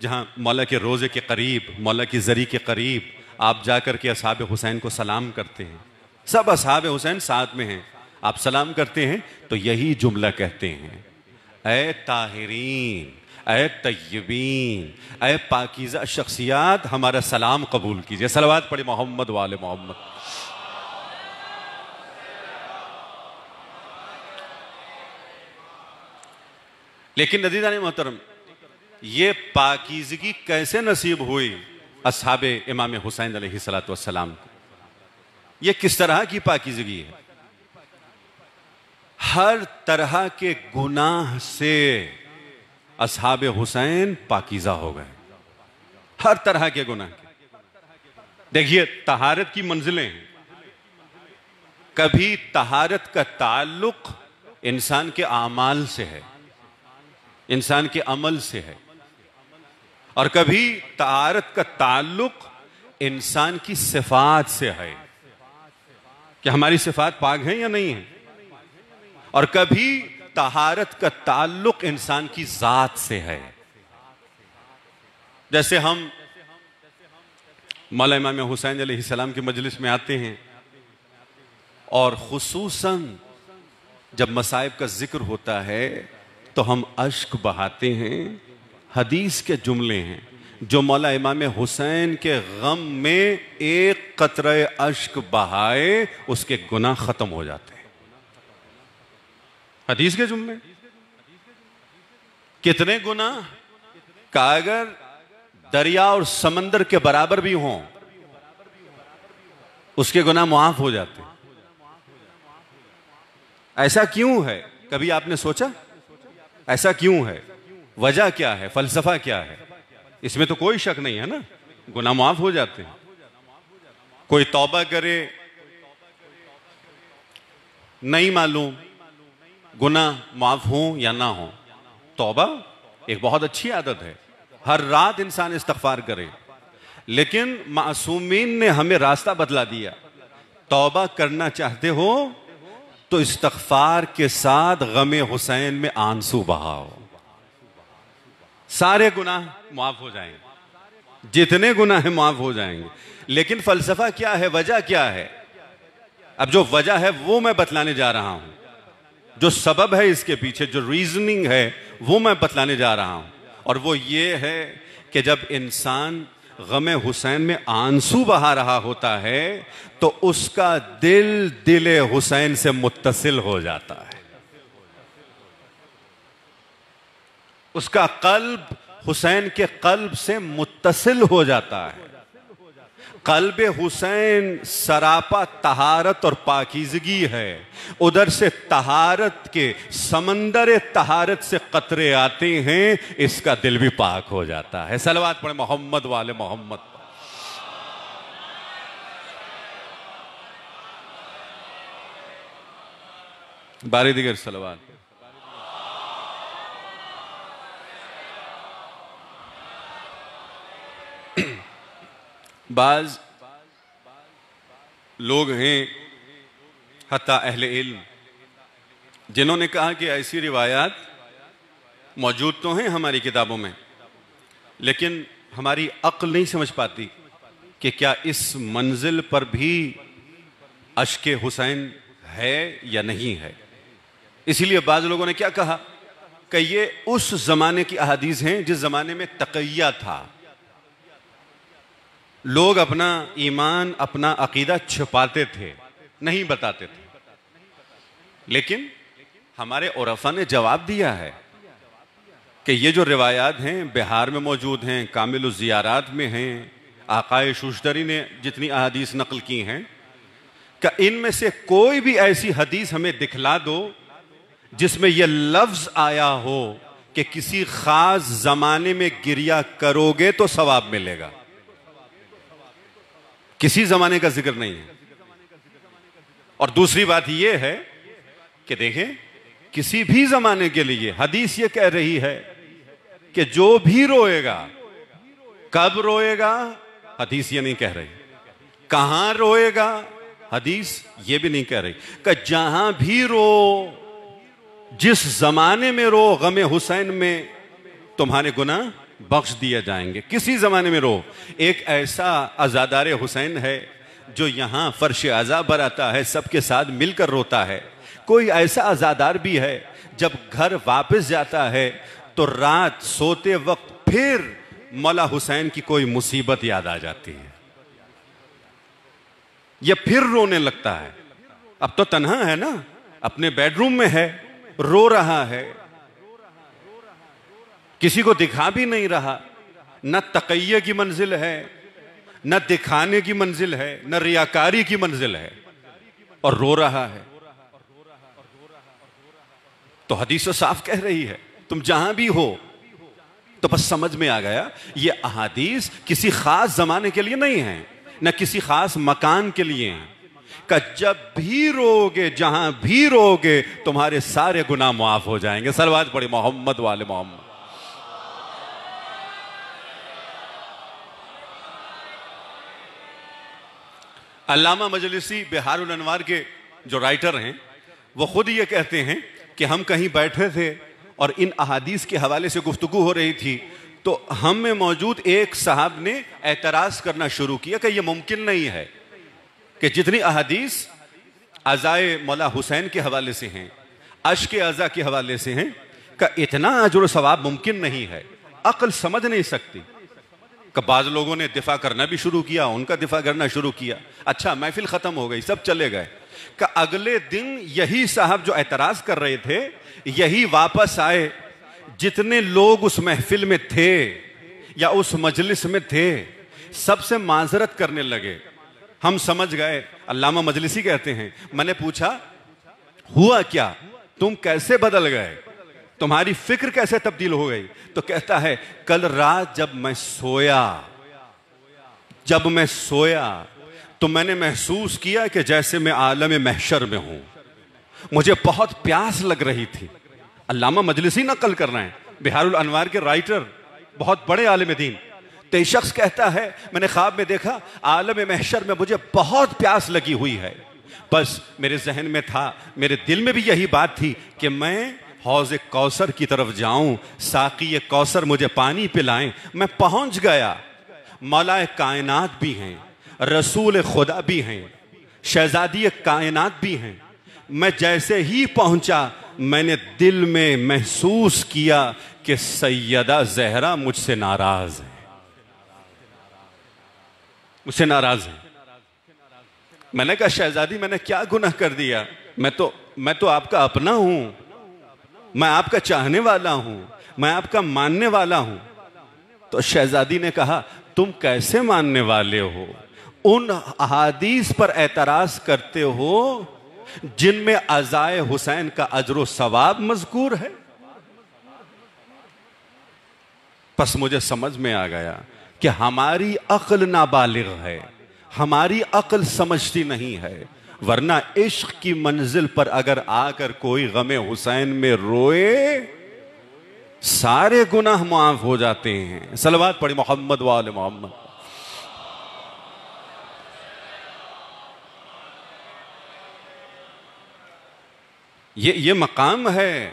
Speaker 7: جہاں مولا کے روزے کے قریب، مولا کی زری کے قریب آپ جا کر کے اصحاب حسین کو سلام کرتے ہیں۔ سب اصحاب حسین ساتھ میں ہیں۔ آپ سلام کرتے ہیں تو یہی جملہ کہتے ہیں۔ اے طاہرین، اے طیبین، اے پاکیزہ شخصیات، ہمارا سلام قبول کیجیے سلوات پڑھی محمد والے محمد۔ لیکن ندیدان محترم یہ پاکیزگی کیسے نصیب ہوئی؟ اصحاب امام حسین علیہ السلام کو۔ یہ کس طرح کی پاکیزگی ہے؟ ہر طرح کے گناہ سے اصحاب حسین پاکیزہ ہو گئے۔ ہر طرح کے گناہ کے۔ دیکھیے تہارت کی منزلیں ہیں۔ کبھی تہارت کا تعلق انسان کے اعمال سے ہے، انسان کے عمل سے ہے۔ اور کبھی تہارت کا تعلق انسان کی صفات سے ہے۔ کہ ہماری صفات پاک ہیں یا نہیں ہیں؟ اور کبھی تہارت کا تعلق انسان کی ذات سے ہے۔ جیسے ہم مولا امام حسین علیہ السلام کی مجلس میں آتے ہیں اور خصوصاً جب مصائب کا ذکر ہوتا ہے تو ہم اشک بہاتے ہیں۔ حدیث کے جملے ہیں جو مولا امام حسین کے غم میں ایک قطرہ اشک بہائے اس کے گناہ ختم ہو جاتے ہیں۔ حدیث کے جملے۔ کتنے گناہ کا اگر دریا اور سمندر کے برابر بھی ہوں، اس کے گناہ معاف ہو جاتے ایسا کیوں ہے؟ کبھی آپ نے سوچا؟ ایسا کیوں ہے؟ وجہ کیا ہے؟ فلسفہ کیا ہے؟ اس میں تو کوئی شک نہیں ہے نا؟ گناہ معاف ہو جاتے ہیں۔ کوئی توبہ کرے، نہیں معلوم گناہ معاف ہوں یا نہ ہوں۔ توبہ ایک بہت اچھی عادت ہے۔ ہر رات انسان استغفار کرے۔ لیکن معصومین نے ہمیں راستہ بدلا دیا۔ توبہ کرنا چاہتے ہو تو استغفار کے ساتھ غم حسین میں آنسو بہاؤ۔ سارے گناہ معاف ہو جائیں گے۔ جتنے گناہ ہیں معاف ہو جائیں گے۔ لیکن فلسفہ کیا ہے؟ وجہ کیا ہے؟ اب جو وجہ ہے وہ میں بتلانے جا رہا ہوں۔ جو سبب ہے اس کے پیچھے، جو ریزننگ ہے وہ میں بتلانے جا رہا ہوں۔ اور وہ یہ ہے کہ جب انسان غم حسین میں آنسو بہا رہا ہوتا ہے، تو اس کا دل دل حسین سے متصل ہو جاتا ہے۔ اس کا قلب حسین کے قلب سے متصل ہو جاتا ہے۔ قلب حسین سراپا تہارت اور پاکیزگی ہے۔ ادھر سے تہارت کے سمندر تہارت سے قطرے آتے ہیں، اس کا دل بھی پاک ہو جاتا ہے۔ سلوات پڑھے محمد والے محمد۔ باری دیگر سلوات بعض لوگ ہیں حتیٰ اہل علم، جنہوں نے کہا کہ ایسی روایات موجود تو ہیں ہماری کتابوں میں، لیکن ہماری عقل نہیں سمجھ پاتی کہ کیا اس منزل پر بھی اشک حسین ہے یا نہیں ہے۔ اسی لیے بعض لوگوں نے کیا کہا کہ یہ اس زمانے کی احادیث ہیں جس زمانے میں تقیہ تھا۔ لوگ اپنا ایمان، اپنا عقیدہ چھپاتے تھے، نہیں بتاتے تھے۔ لیکن ہمارے عرفا نے جواب دیا ہے کہ یہ جو روایات ہیں، بہار میں موجود ہیں، کامل الزیارات میں ہیں، آقائے شوشتری نے جتنی احادیث نقل کی ہیں، کہ ان میں سے کوئی بھی ایسی حدیث ہمیں دکھلا دو جس میں یہ لفظ آیا ہو کہ کسی خاص زمانے میں گریا کرو گے تو ثواب ملے گا۔ کسی زمانے کا ذکر نہیں ہے۔ اور دوسری بات یہ ہے کہ دیکھیں، کسی بھی زمانے کے لیے حدیث یہ کہہ رہی ہے کہ جو بھی روئے گا، کب روئے گا؟ حدیث یہ نہیں کہہ رہی۔ کہاں روئے گا؟ حدیث یہ بھی نہیں کہہ رہی۔ کہ جہاں بھی رو، جس زمانے میں رو، غم حسین میں، تمہارے گناہ بخش دیے جائیں گے۔ کسی زمانے میں رو، ایک ایسا ازادار حسین ہے جو یہاں فرش ازا بر آتا ہے، سب کے ساتھ مل کر روتا ہے۔ کوئی ایسا ازادار بھی ہے، جب گھر واپس جاتا ہے تو رات سوتے وقت پھر مولا حسین کی کوئی مصیبت یاد آ جاتی ہے۔ یہ پھر رونے لگتا ہے۔ اب تو تنہا ہے نا، اپنے بیڈ روم میں ہے، رو رہا ہے۔ کسی کو دکھا بھی نہیں رہا۔ نہ تقیہ کی منزل ہے، نہ دکھانے کی منزل ہے، نہ ریاکاری کی منزل ہے۔ اور رو رہا ہے۔ تو حدیث صاف کہہ رہی ہے، تم جہاں بھی ہو۔ تو بس سمجھ میں آ گیا، یہ احادیث کسی خاص زمانے کے لیے نہیں ہے نہ کسی خاص مکان کے لیے ہیں۔ کہ جب بھی رو گے جہاں بھی رو گے تمہارے سارے گناہ معاف ہو جائیں گے۔ سلوات پڑی محمد والے محمد۔ علامہ مجلسی بہار الانوار کے جو رائٹر ہیں، وہ خود یہ کہتے ہیں کہ ہم کہیں بیٹھے تھے اور ان احادیث کے حوالے سے گفتگو ہو رہی تھی، تو ہم میں موجود ایک صاحب نے اعتراض کرنا شروع کیا کہ یہ ممکن نہیں ہے کہ جتنی احادیث ازائے مولا حسین کے حوالے سے ہیں، عشق ازا کے حوالے سے ہیں کہ اتنا عجر و ثواب ممکن نہیں ہے، عقل سمجھ نہیں سکتی۔ کہ بعض لوگوں نے دفاع کرنا بھی شروع کیا، ان کا دفاع کرنا شروع کیا۔ اچھا محفل ختم ہو گئی، سب چلے گئے۔ کہ اگلے دن یہی صاحب جو اعتراض کر رہے تھے، یہی واپس آئے۔ جتنے لوگ اس محفل میں تھے یا اس مجلس میں تھے، سب سے معذرت کرنے لگے۔ ہم سمجھ گئے، علامہ مجلسی کہتے ہیں۔ میں نے پوچھا، ہوا کیا؟ تم کیسے بدل گئے؟ تمہاری فکر کیسے تبدیل ہو گئی؟ تو کہتا ہے، کل رات جب میں سویا، جب میں سویا، تو میں نے محسوس کیا کہ جیسے میں عالم محشر میں ہوں۔ مجھے بہت پیاس لگ رہی تھی۔ علامہ مجلسی نقل کر رہے ہیں۔ بہار الانوار کے رائٹر، بہت بڑے عالم دین۔ تو شخص کہتا ہے، میں نے خواب میں دیکھا، عالم محشر میں مجھے بہت پیاس لگی ہوئی ہے۔ بس میرے ذہن میں تھا، میرے دل میں بھی یہی بات تھی کہ میں حوض کوثر کی طرف جاؤں، ساقی کوثر مجھے پانی پلائیں، میں پہنچ گیا۔ مولا کائنات بھی ہیں، رسول خدا بھی ہیں، شہزادی کائنات بھی ہیں۔ میں جیسے ہی پہنچا، میں نے دل میں محسوس کیا کہ سیدہ زہرا مجھ سے ناراض ہے۔ مجھ سے ناراض ہے۔ میں نے کہا، شہزادی، میں نے کیا گناہ کر دیا؟ میں تو میں تو آپ کا اپنا ہوں۔ میں آپ کا چاہنے والا ہوں، میں آپ کا ماننے والا ہوں۔ تو شہزادی نے کہا، تم کیسے ماننے والے ہو؟ ان احادیث پر اعتراض کرتے ہو جن میں ازائے حسین کا اجر و ثواب مذکور ہے۔ پس مجھے سمجھ میں آ گیا کہ ہماری عقل نابالغ ہے، ہماری عقل سمجھتی نہیں ہے۔ ورنہ عشق کی منزل پر اگر آ کر کوئی غم حسین میں روئے، سارے گناہ معاف ہو جاتے ہیں۔ سلوات پڑھی محمد وال محمد۔ یہ یہ مقام ہے،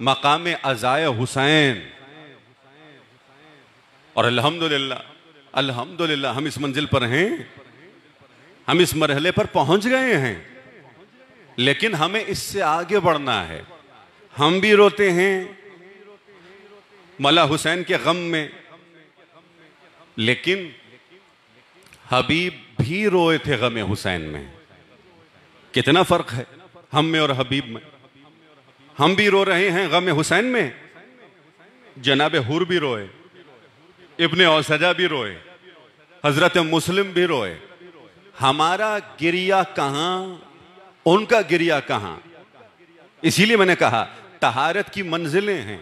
Speaker 7: مقام ازائے حسین۔ اور الحمدللہ الحمدللہ، ہم اس منزل پر ہیں۔ ہم اس مرحلے پر پہنچ گئے ہیں۔ لیکن ہمیں اس سے آگے بڑھنا ہے۔ ہم بھی روتے ہیں۔ ملا حسین کے غم میں۔ لیکن حبیب بھی روئے تھے غم حسین میں۔ کتنا فرق ہے ہم میں اور حبیب میں۔ ہم بھی رو رہے ہیں غم حسین میں۔ جناب حور بھی روئے۔ ابن اوسجا بھی روئے۔ حضرت مسلم بھی روئے۔ ہمارا گریا کہاں؟ ان کا گریا کہاں؟ اسی لیے میں نے کہا تہارت کی منزلیں ہیں۔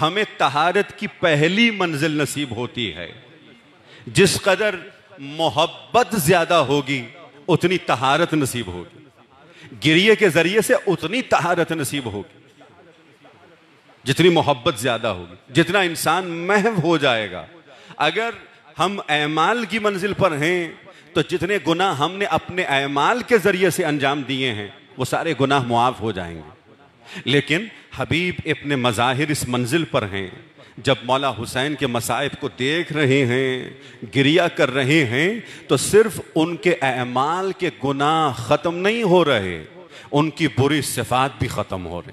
Speaker 7: ہمیں تہارت کی پہلی منزل نصیب ہوتی ہے۔ جس قدر محبت زیادہ ہوگی، اتنی تہارت نصیب ہوگی۔ گریے کے ذریعے سے اتنی تہارت نصیب ہوگی۔ جتنی محبت زیادہ ہوگی، جتنا انسان محو ہو جائے گا۔ اگر ہم اعمال کی منزل پر ہیں تو جتنے گناہ ہم نے اپنے اعمال کے ذریعے سے انجام دیے ہیں، وہ سارے گناہ معاف ہو جائیں گے۔ لیکن حبیب اپنے مظاہر اس منزل پر ہیں۔ جب مولا حسین کے مصائب کو دیکھ رہے ہیں گریا کر رہے ہیں، تو صرف ان کے اعمال کے گناہ ختم نہیں ہو رہے، ان کی بری صفات بھی ختم ہو رہی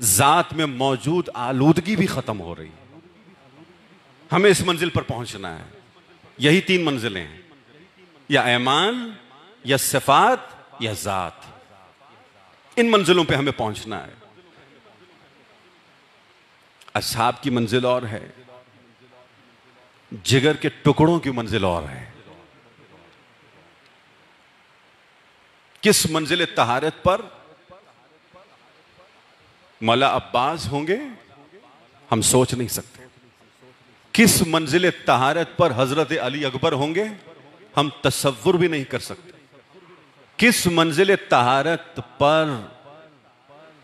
Speaker 7: ذات میں موجود آلودگی بھی ختم ہو رہی۔ ہمیں اس منزل پر پہنچنا ہے۔ یہی تین منزلیں ہیں۔ یا ایمان، یا صفات، یا ذات۔ ان منزلوں پہ ہمیں پہنچنا ہے۔ اصحاب کی منزل اور ہے۔ جگر کے ٹکڑوں کی منزل اور ہے۔ کس منزل تہارت پر مولا عباس ہوں گے؟ ہم سوچ نہیں سکتے۔ کس منزل تہارت پر حضرت علی اکبر ہوں گے؟ ہم تصور بھی نہیں کر سکتے۔ کس منزل تہارت پر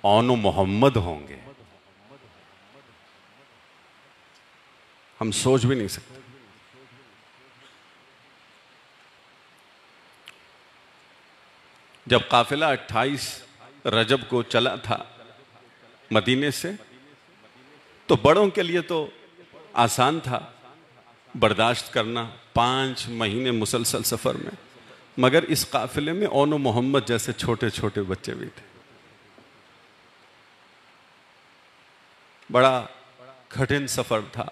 Speaker 7: اون و محمد ہوں گے؟ ہم سوچ بھی نہیں سکتے۔ جب قافلہ اٹھائیس رجب کو چلا تھا مدینے سے، تو بڑوں کے لیے تو آسان تھا برداشت کرنا۔ پانچ مہینے مسلسل سفر میں، مگر اس قافلے میں اون و محمد جیسے چھوٹے چھوٹے بچے بھی تھے۔ بڑا کٹھن سفر تھا۔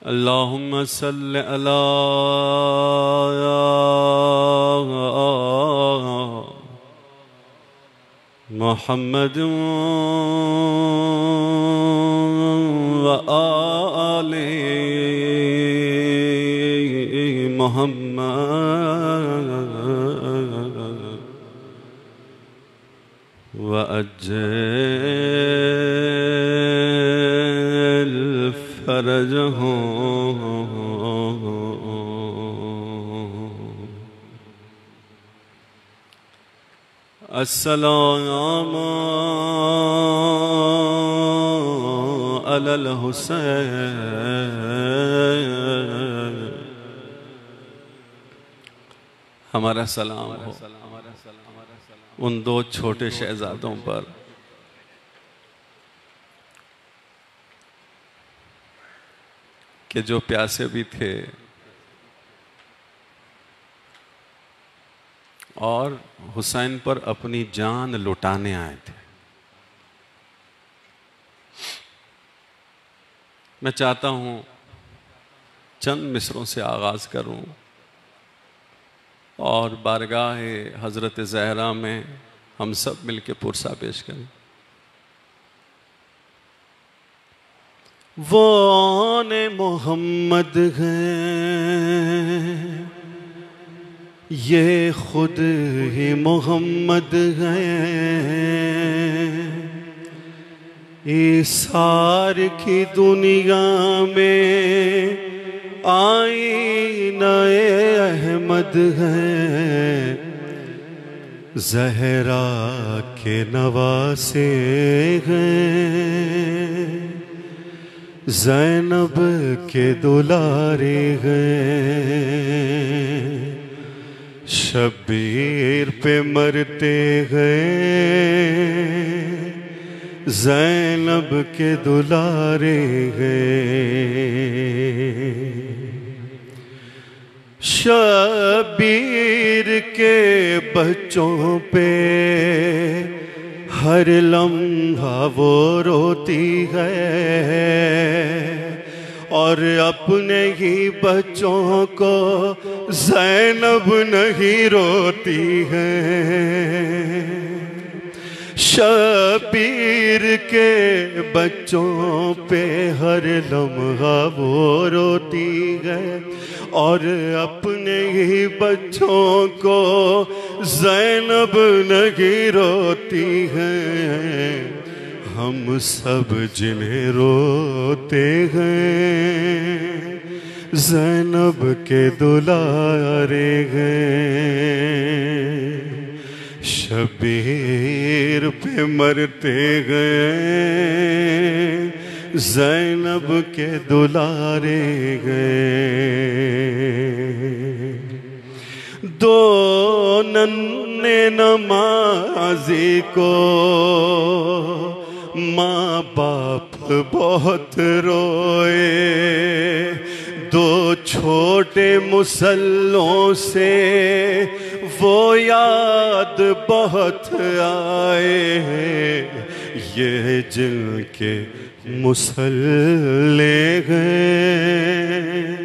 Speaker 7: اللهم صل على محمد وآل محمد. وأجل فرجهم. السلام على الحسين ہمارا سلام ہو۔ ان دو چھوٹے شہزادوں پر۔ کہ جو پیاسے بھی تھے۔ اور حسین پر اپنی جان لٹانے آئے تھے۔ میں چاہتا ہوں چند مصروں سے آغاز کروں اور بارگاہ حضرت زہرا میں ہم سب مل کے پرسا پیش کریں۔ وہ آن محمد ہیں۔ یہ خود ہی محمد ہیں۔ ایسار کی دنیا میں آئی نئے احمد ہیں۔ زہرا کے نواسے ہیں۔ زینب کے دلارے ہیں۔ شبیر پہ مرتے ہیں۔ زینب کے دلارے ہیں۔ شبیر کے بچوں پہ ہر لمحہ وہ روتی ہے اور اپنے ہی بچوں کو زینب نہیں روتی ہے۔ شبیر کے بچوں پہ ہر لمحہ وہ روتی ہے اور اپنے ہی بچوں کو زینب نہیں روتی ہے۔ ہم سب جنہیں روتے ہیں، زینب کے دلارے ہیں۔ شبیر پہ مرتے گئے، زینب کے دلارے گئے۔ دو ننے نمازی کو ماں باپ بہت روئے۔ دو چھوٹے مسلوں سے وہ یاد بہت آئے ہیں۔ یہ جن کے مسلے گئے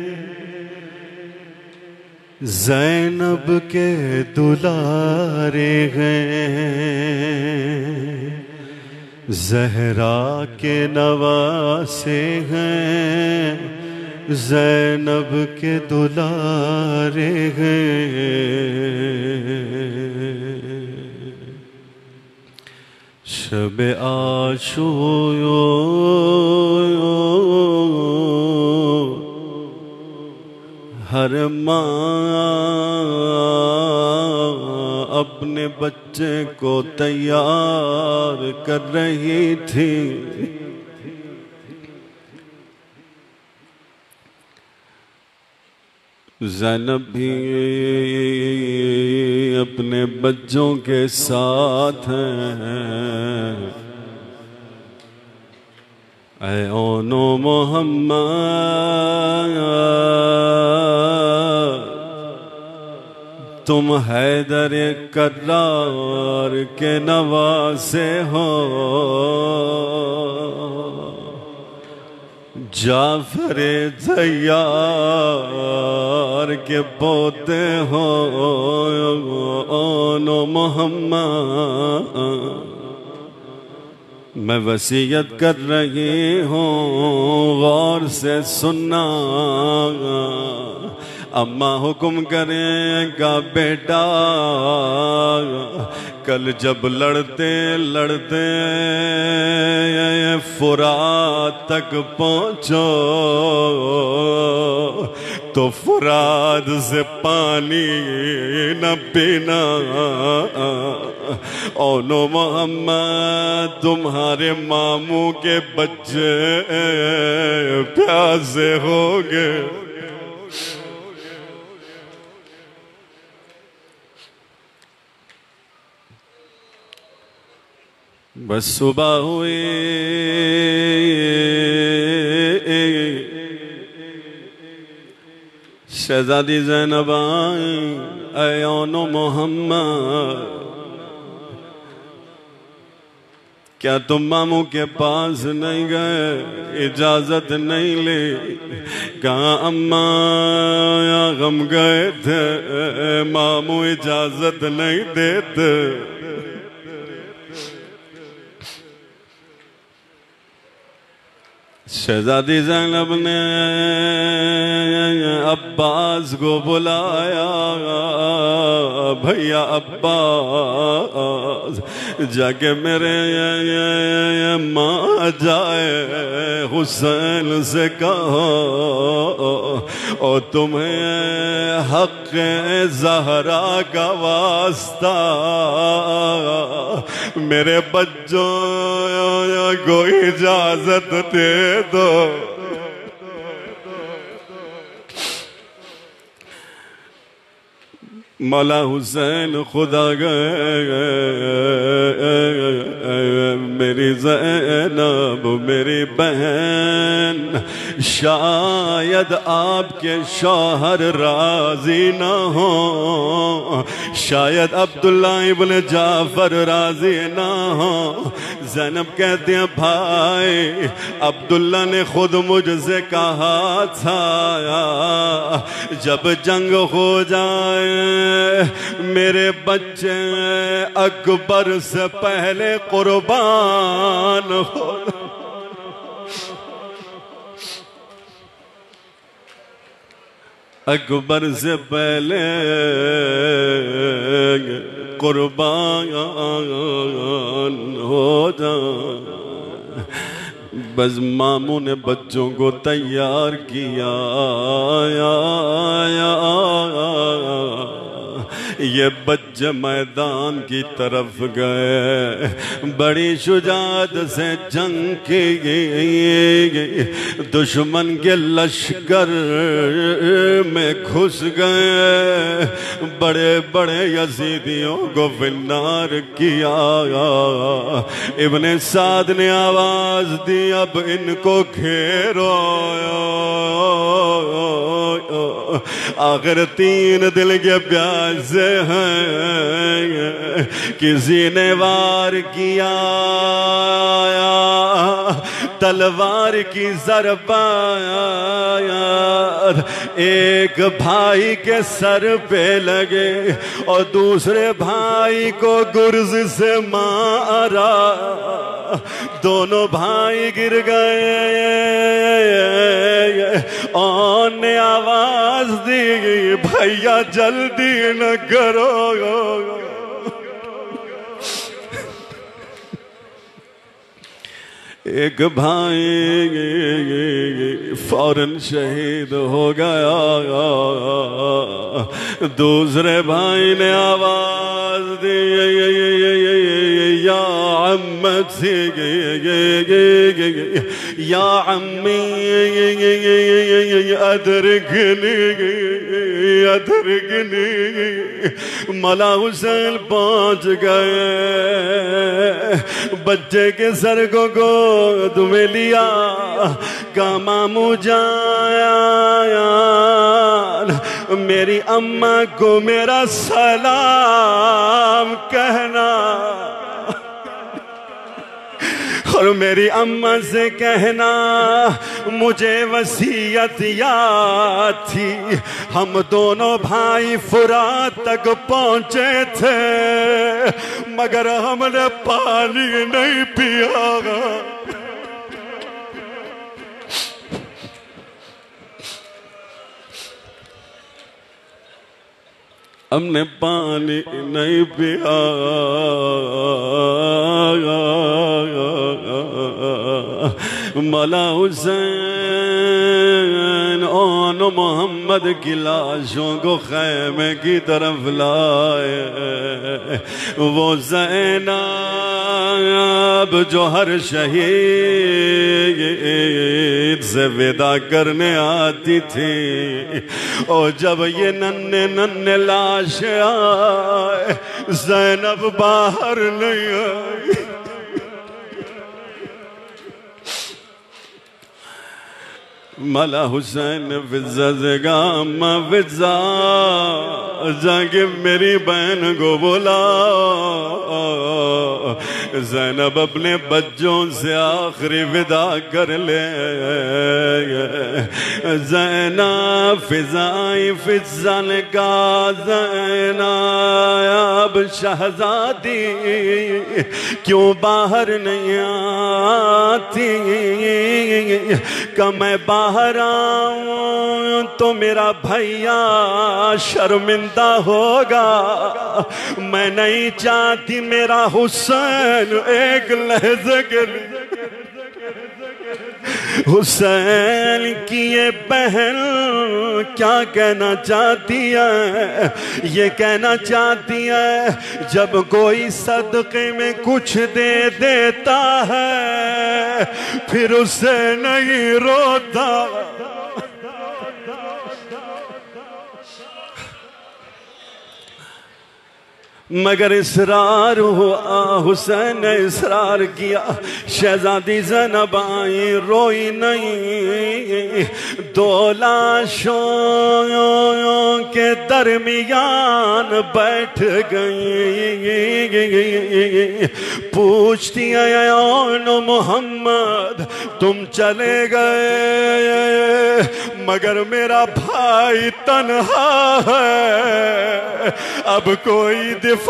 Speaker 7: زینب کے دلارے گئے زہرا کے نواسے ہیں۔ زینب کے دلارے گئے شب آشو ہر ماں اپنے بچے کو تیار کر رہی تھی۔ زینب بھی اپنے بچوں کے ساتھ ہیں۔ اے اونو محمد، تم حیدر کرار کے نواسے ہو۔ جعفر زیار کے پوتے ہو نو محمد۔ میں وسیعت کر رہی ہوں، غور سے سننا۔ اماں حکم کریں گا بیٹا، کل جب لڑتے لڑتے فرات تک پہنچو، تو فراد سے پانی نہ پینا۔ اونو محمد، تمہارے ماموں کے بچے پیاسے ہو گئے۔ بس صبح ہوئی شہزادی زینب آئیں اے اونو محمد، کیا تم ماموں کے پاس نہیں گئے؟ اجازت نہیں لی کہاں اماں یا غم گئے تھے؟ ماموں اجازت نہیں دیتے۔ شہزادی زینب نے عباس کو بلایا۔ بھیا عباس جا کے میرے ماں جائے حسین سے کہو اور تمہیں حق زہرا کا واسطہ، میرے بچوں کو اجازت دے دو۔ مولا حسین خدا گئے، میری زینب، میری بہن، شاید آپ کے شوہر راضی نہ ہو شاید عبداللہ ابن جعفر راضی نہ ہو زینب کہتے ہیں، بھائی، عبداللہ نے خود مجھ سے کہا تھا، جب جنگ ہو جائے میرے بچے، اکبر سے پہلے قربان ہو۔ اکبر سے پہلے قربان ہو جائے بس ماموں نے بچوں کو تیار کیا۔ یہ بج میدان کی طرف گئے۔ بڑی شجاعت سے جنگ کی دشمن کے لشکر میں گھس گئے۔ بڑے بڑے یزیدیوں کو فنار کیا۔ ابن سعد نے آواز دی، اب ان کو گھیرو آخر تین دل کے پیاسے ہیں کسی نے وار کیا، تلوار کی ضربہ ایک بھائی کے سر پہ لگے اور دوسرے بھائی کو گرز سے مارا۔ دونوں بھائی گر گئے اور نے آواز دی، بھیا جلدی نہ کرو ایک بھائی فوراً شہید ہو گیا۔ دوسرے بھائی نے آواز دی۔ یا عمت یا عمی ادرکنی ادرکنی ملا حسین پہنچ گئے، بچے کے سر کو گود میں لیا کا مامو جان میری اماں کو میرا سلام کہنا۔ اور میری اماں سے کہنا، مجھے وسیعت یاد تھی۔ ہم دونوں بھائی فرات تک پہنچے تھے، مگر ہم نے پانی نہیں پیا۔ ہم نے پانی نہیں پیا۔ مولا حسین اون محمد کی لاشوں کو خیمے کی طرف لائے۔ وہ زینب جو ہر شہید سے ودا کرنے آتی تھی اور جب یہ ننے ننے لاش آئے، زینب باہر نہیں آئی ملا حسین فضا زگام فضا جاگے میری بہن کو بولا۔ زینب اپنے بچوں سے آخری ودا کر لے۔ زینب، فضائی فضا نے کہا زینب اب شہزادی، کیوں باہر نہیں آتی؟ کہ میں باہر آؤں تو میرا بھائیا شرمندہ ہوگا۔ میں نہیں چاہتی میرا حسین ایک لہجے کے لیے۔ حسین کی یہ بہن کیا کہنا چاہتی ہے؟ یہ کہنا چاہتی ہے، جب کوئی صدقے میں کچھ دے دیتا ہے، پھر اسے نہیں روتا۔ مگر اسرار ہوا حسین نے اسرار کیا۔ شہزادی زینب آئی روئی نہیں۔ دو لاشوں کے درمیان بیٹھ گئی پوچھتی ہیں اون محمد، تم چلے گئے، مگر میرا بھائی تنہا ہے۔ اب کوئی دفاع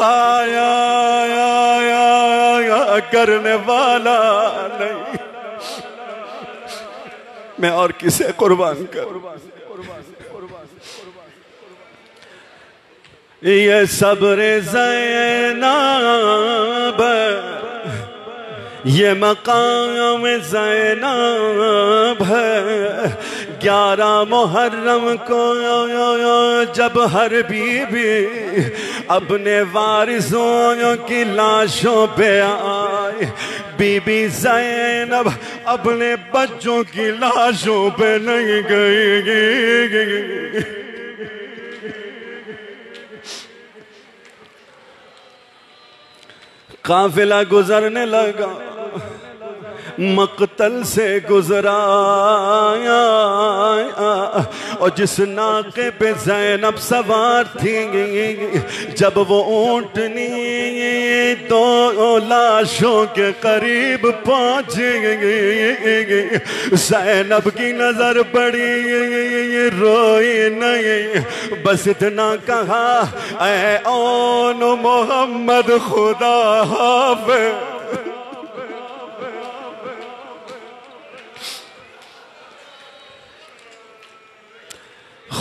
Speaker 7: کرنے والا نہیں. میں اور کسے قربان کروں یہ صبر زینب یہ مقام زینب ہے۔ گیارہ محرم کو جب ہر بیوی اپنے وارثوں کی لاشوں پہ آئے۔ بی بی زینب اپنے بچوں کی لاشوں پہ نہیں گئی۔ قافلہ گزرنے لگا۔ مقتل سے گزرا اور جس ناقے پہ زینب سوار تھی، جب وہ اونٹنی دو لاشوں کے قریب پہنچ زینب کی نظر پڑی، روئی نہیں۔ بس اتنا کہا، اے اون محمد خدا حافظ۔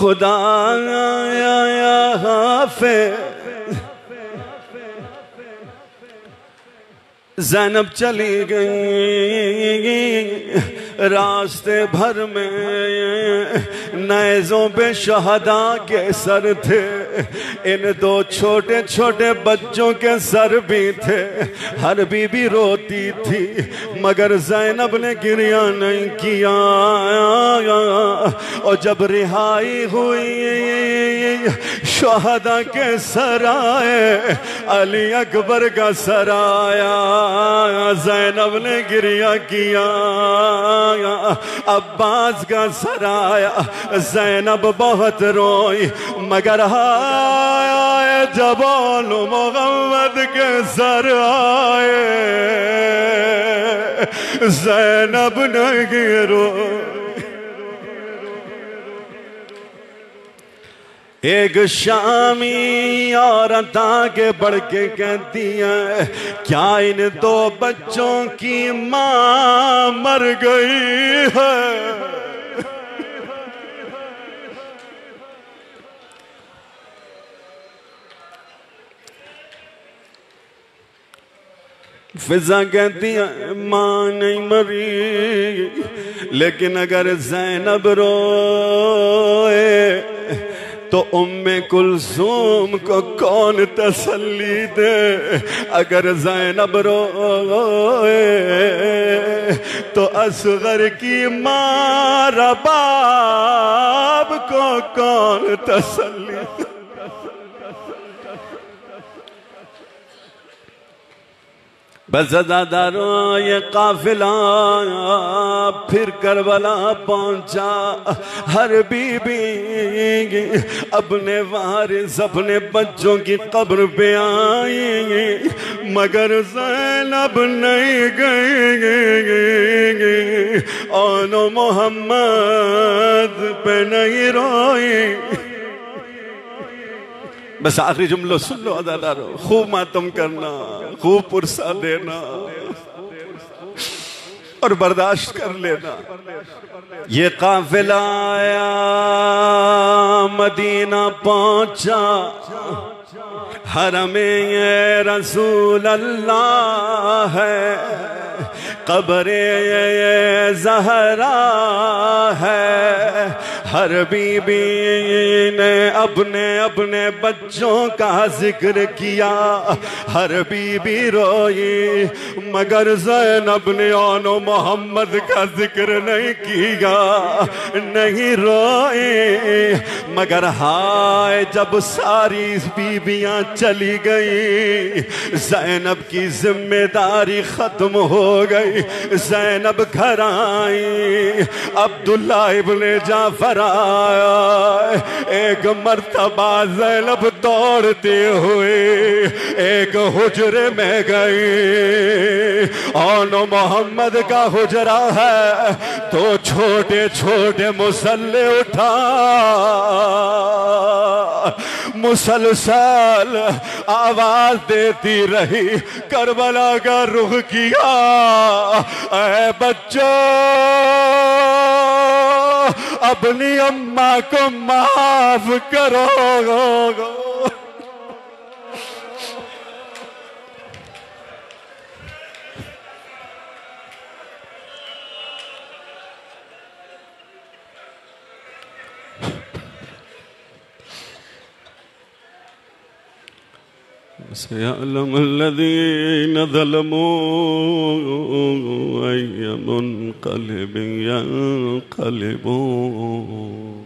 Speaker 7: خدا یا حافظ. زینب چلی گئی. راستے بھر میں نیزوں پہ شہداء کے سر تھے۔ ان دو چھوٹے چھوٹے بچوں کے سر بھی تھے۔ ہر بی بی روتی تھی، مگر زینب نے گریا نہیں کیا۔ اور جب رہائی ہوئی، شہداء کے سر آئے، علی اکبر کا سر آیا۔ زینب نے گریا کیا۔ عباس کا سر آیا، زینب بہت روئی، مگر آئے جبان محمد کے سر آئے، زینب نہیں گرو ایک شامی عورت آگے بڑھ کے کہتی ہے کیا ان دو بچوں کی ماں مر گئی ہے؟ فضا کہتی ہے ماں نہیں مری، لیکن اگر زینب روئے تو ام کلثوم کو کون تسلی دے؟ اگر زینب روئے، تو اصغر کی ماں رباب کو کون تسلی دے؟ بس زدہ یہ قافلہ، پھر کربلا پہنچا۔ ہر بی بی اپنے وارث، اپنے بچوں کی قبر پہ آئی۔ مگر زینب نہیں گئی۔ اون محمد پہ نہیں روئی۔ بس آخری جملہ سن لو عدالارو خوب ماتم کرنا، خوب پرسا دینا۔ اور برداشت کر لینا۔ یہ قافلہ آیا، مدینہ پہنچا۔ حرم یہ رسول اللہ ہے۔ قبر زہرا ہے۔ ہر بی بی نے اپنے اپنے بچوں کا ذکر کیا۔ ہر بی بی روئی، مگر زینب نے آن و محمد کا ذکر نہیں کیا۔ نہیں روئی، مگر ہائے، جب ساری بیبیاں چلی گئی زینب کی ذمہ داری ختم ہو گئی۔ زینب گھر آئی، عبداللہ ابن جعفر آیا۔ ایک مرتبہ زینب دوڑتے ہوئے ایک حجرے میں گئی۔ آن محمد کا حجرہ ہے تو چھوٹے چھوٹے مسلح اٹھا۔ مسلسل آواز دیتی رہی، کربلا کا رخ کیا۔ اے بچوں اپنی اماں کو معاف کرو۔ سيعلم الذين ظلموا أي منقلب ينقلبون.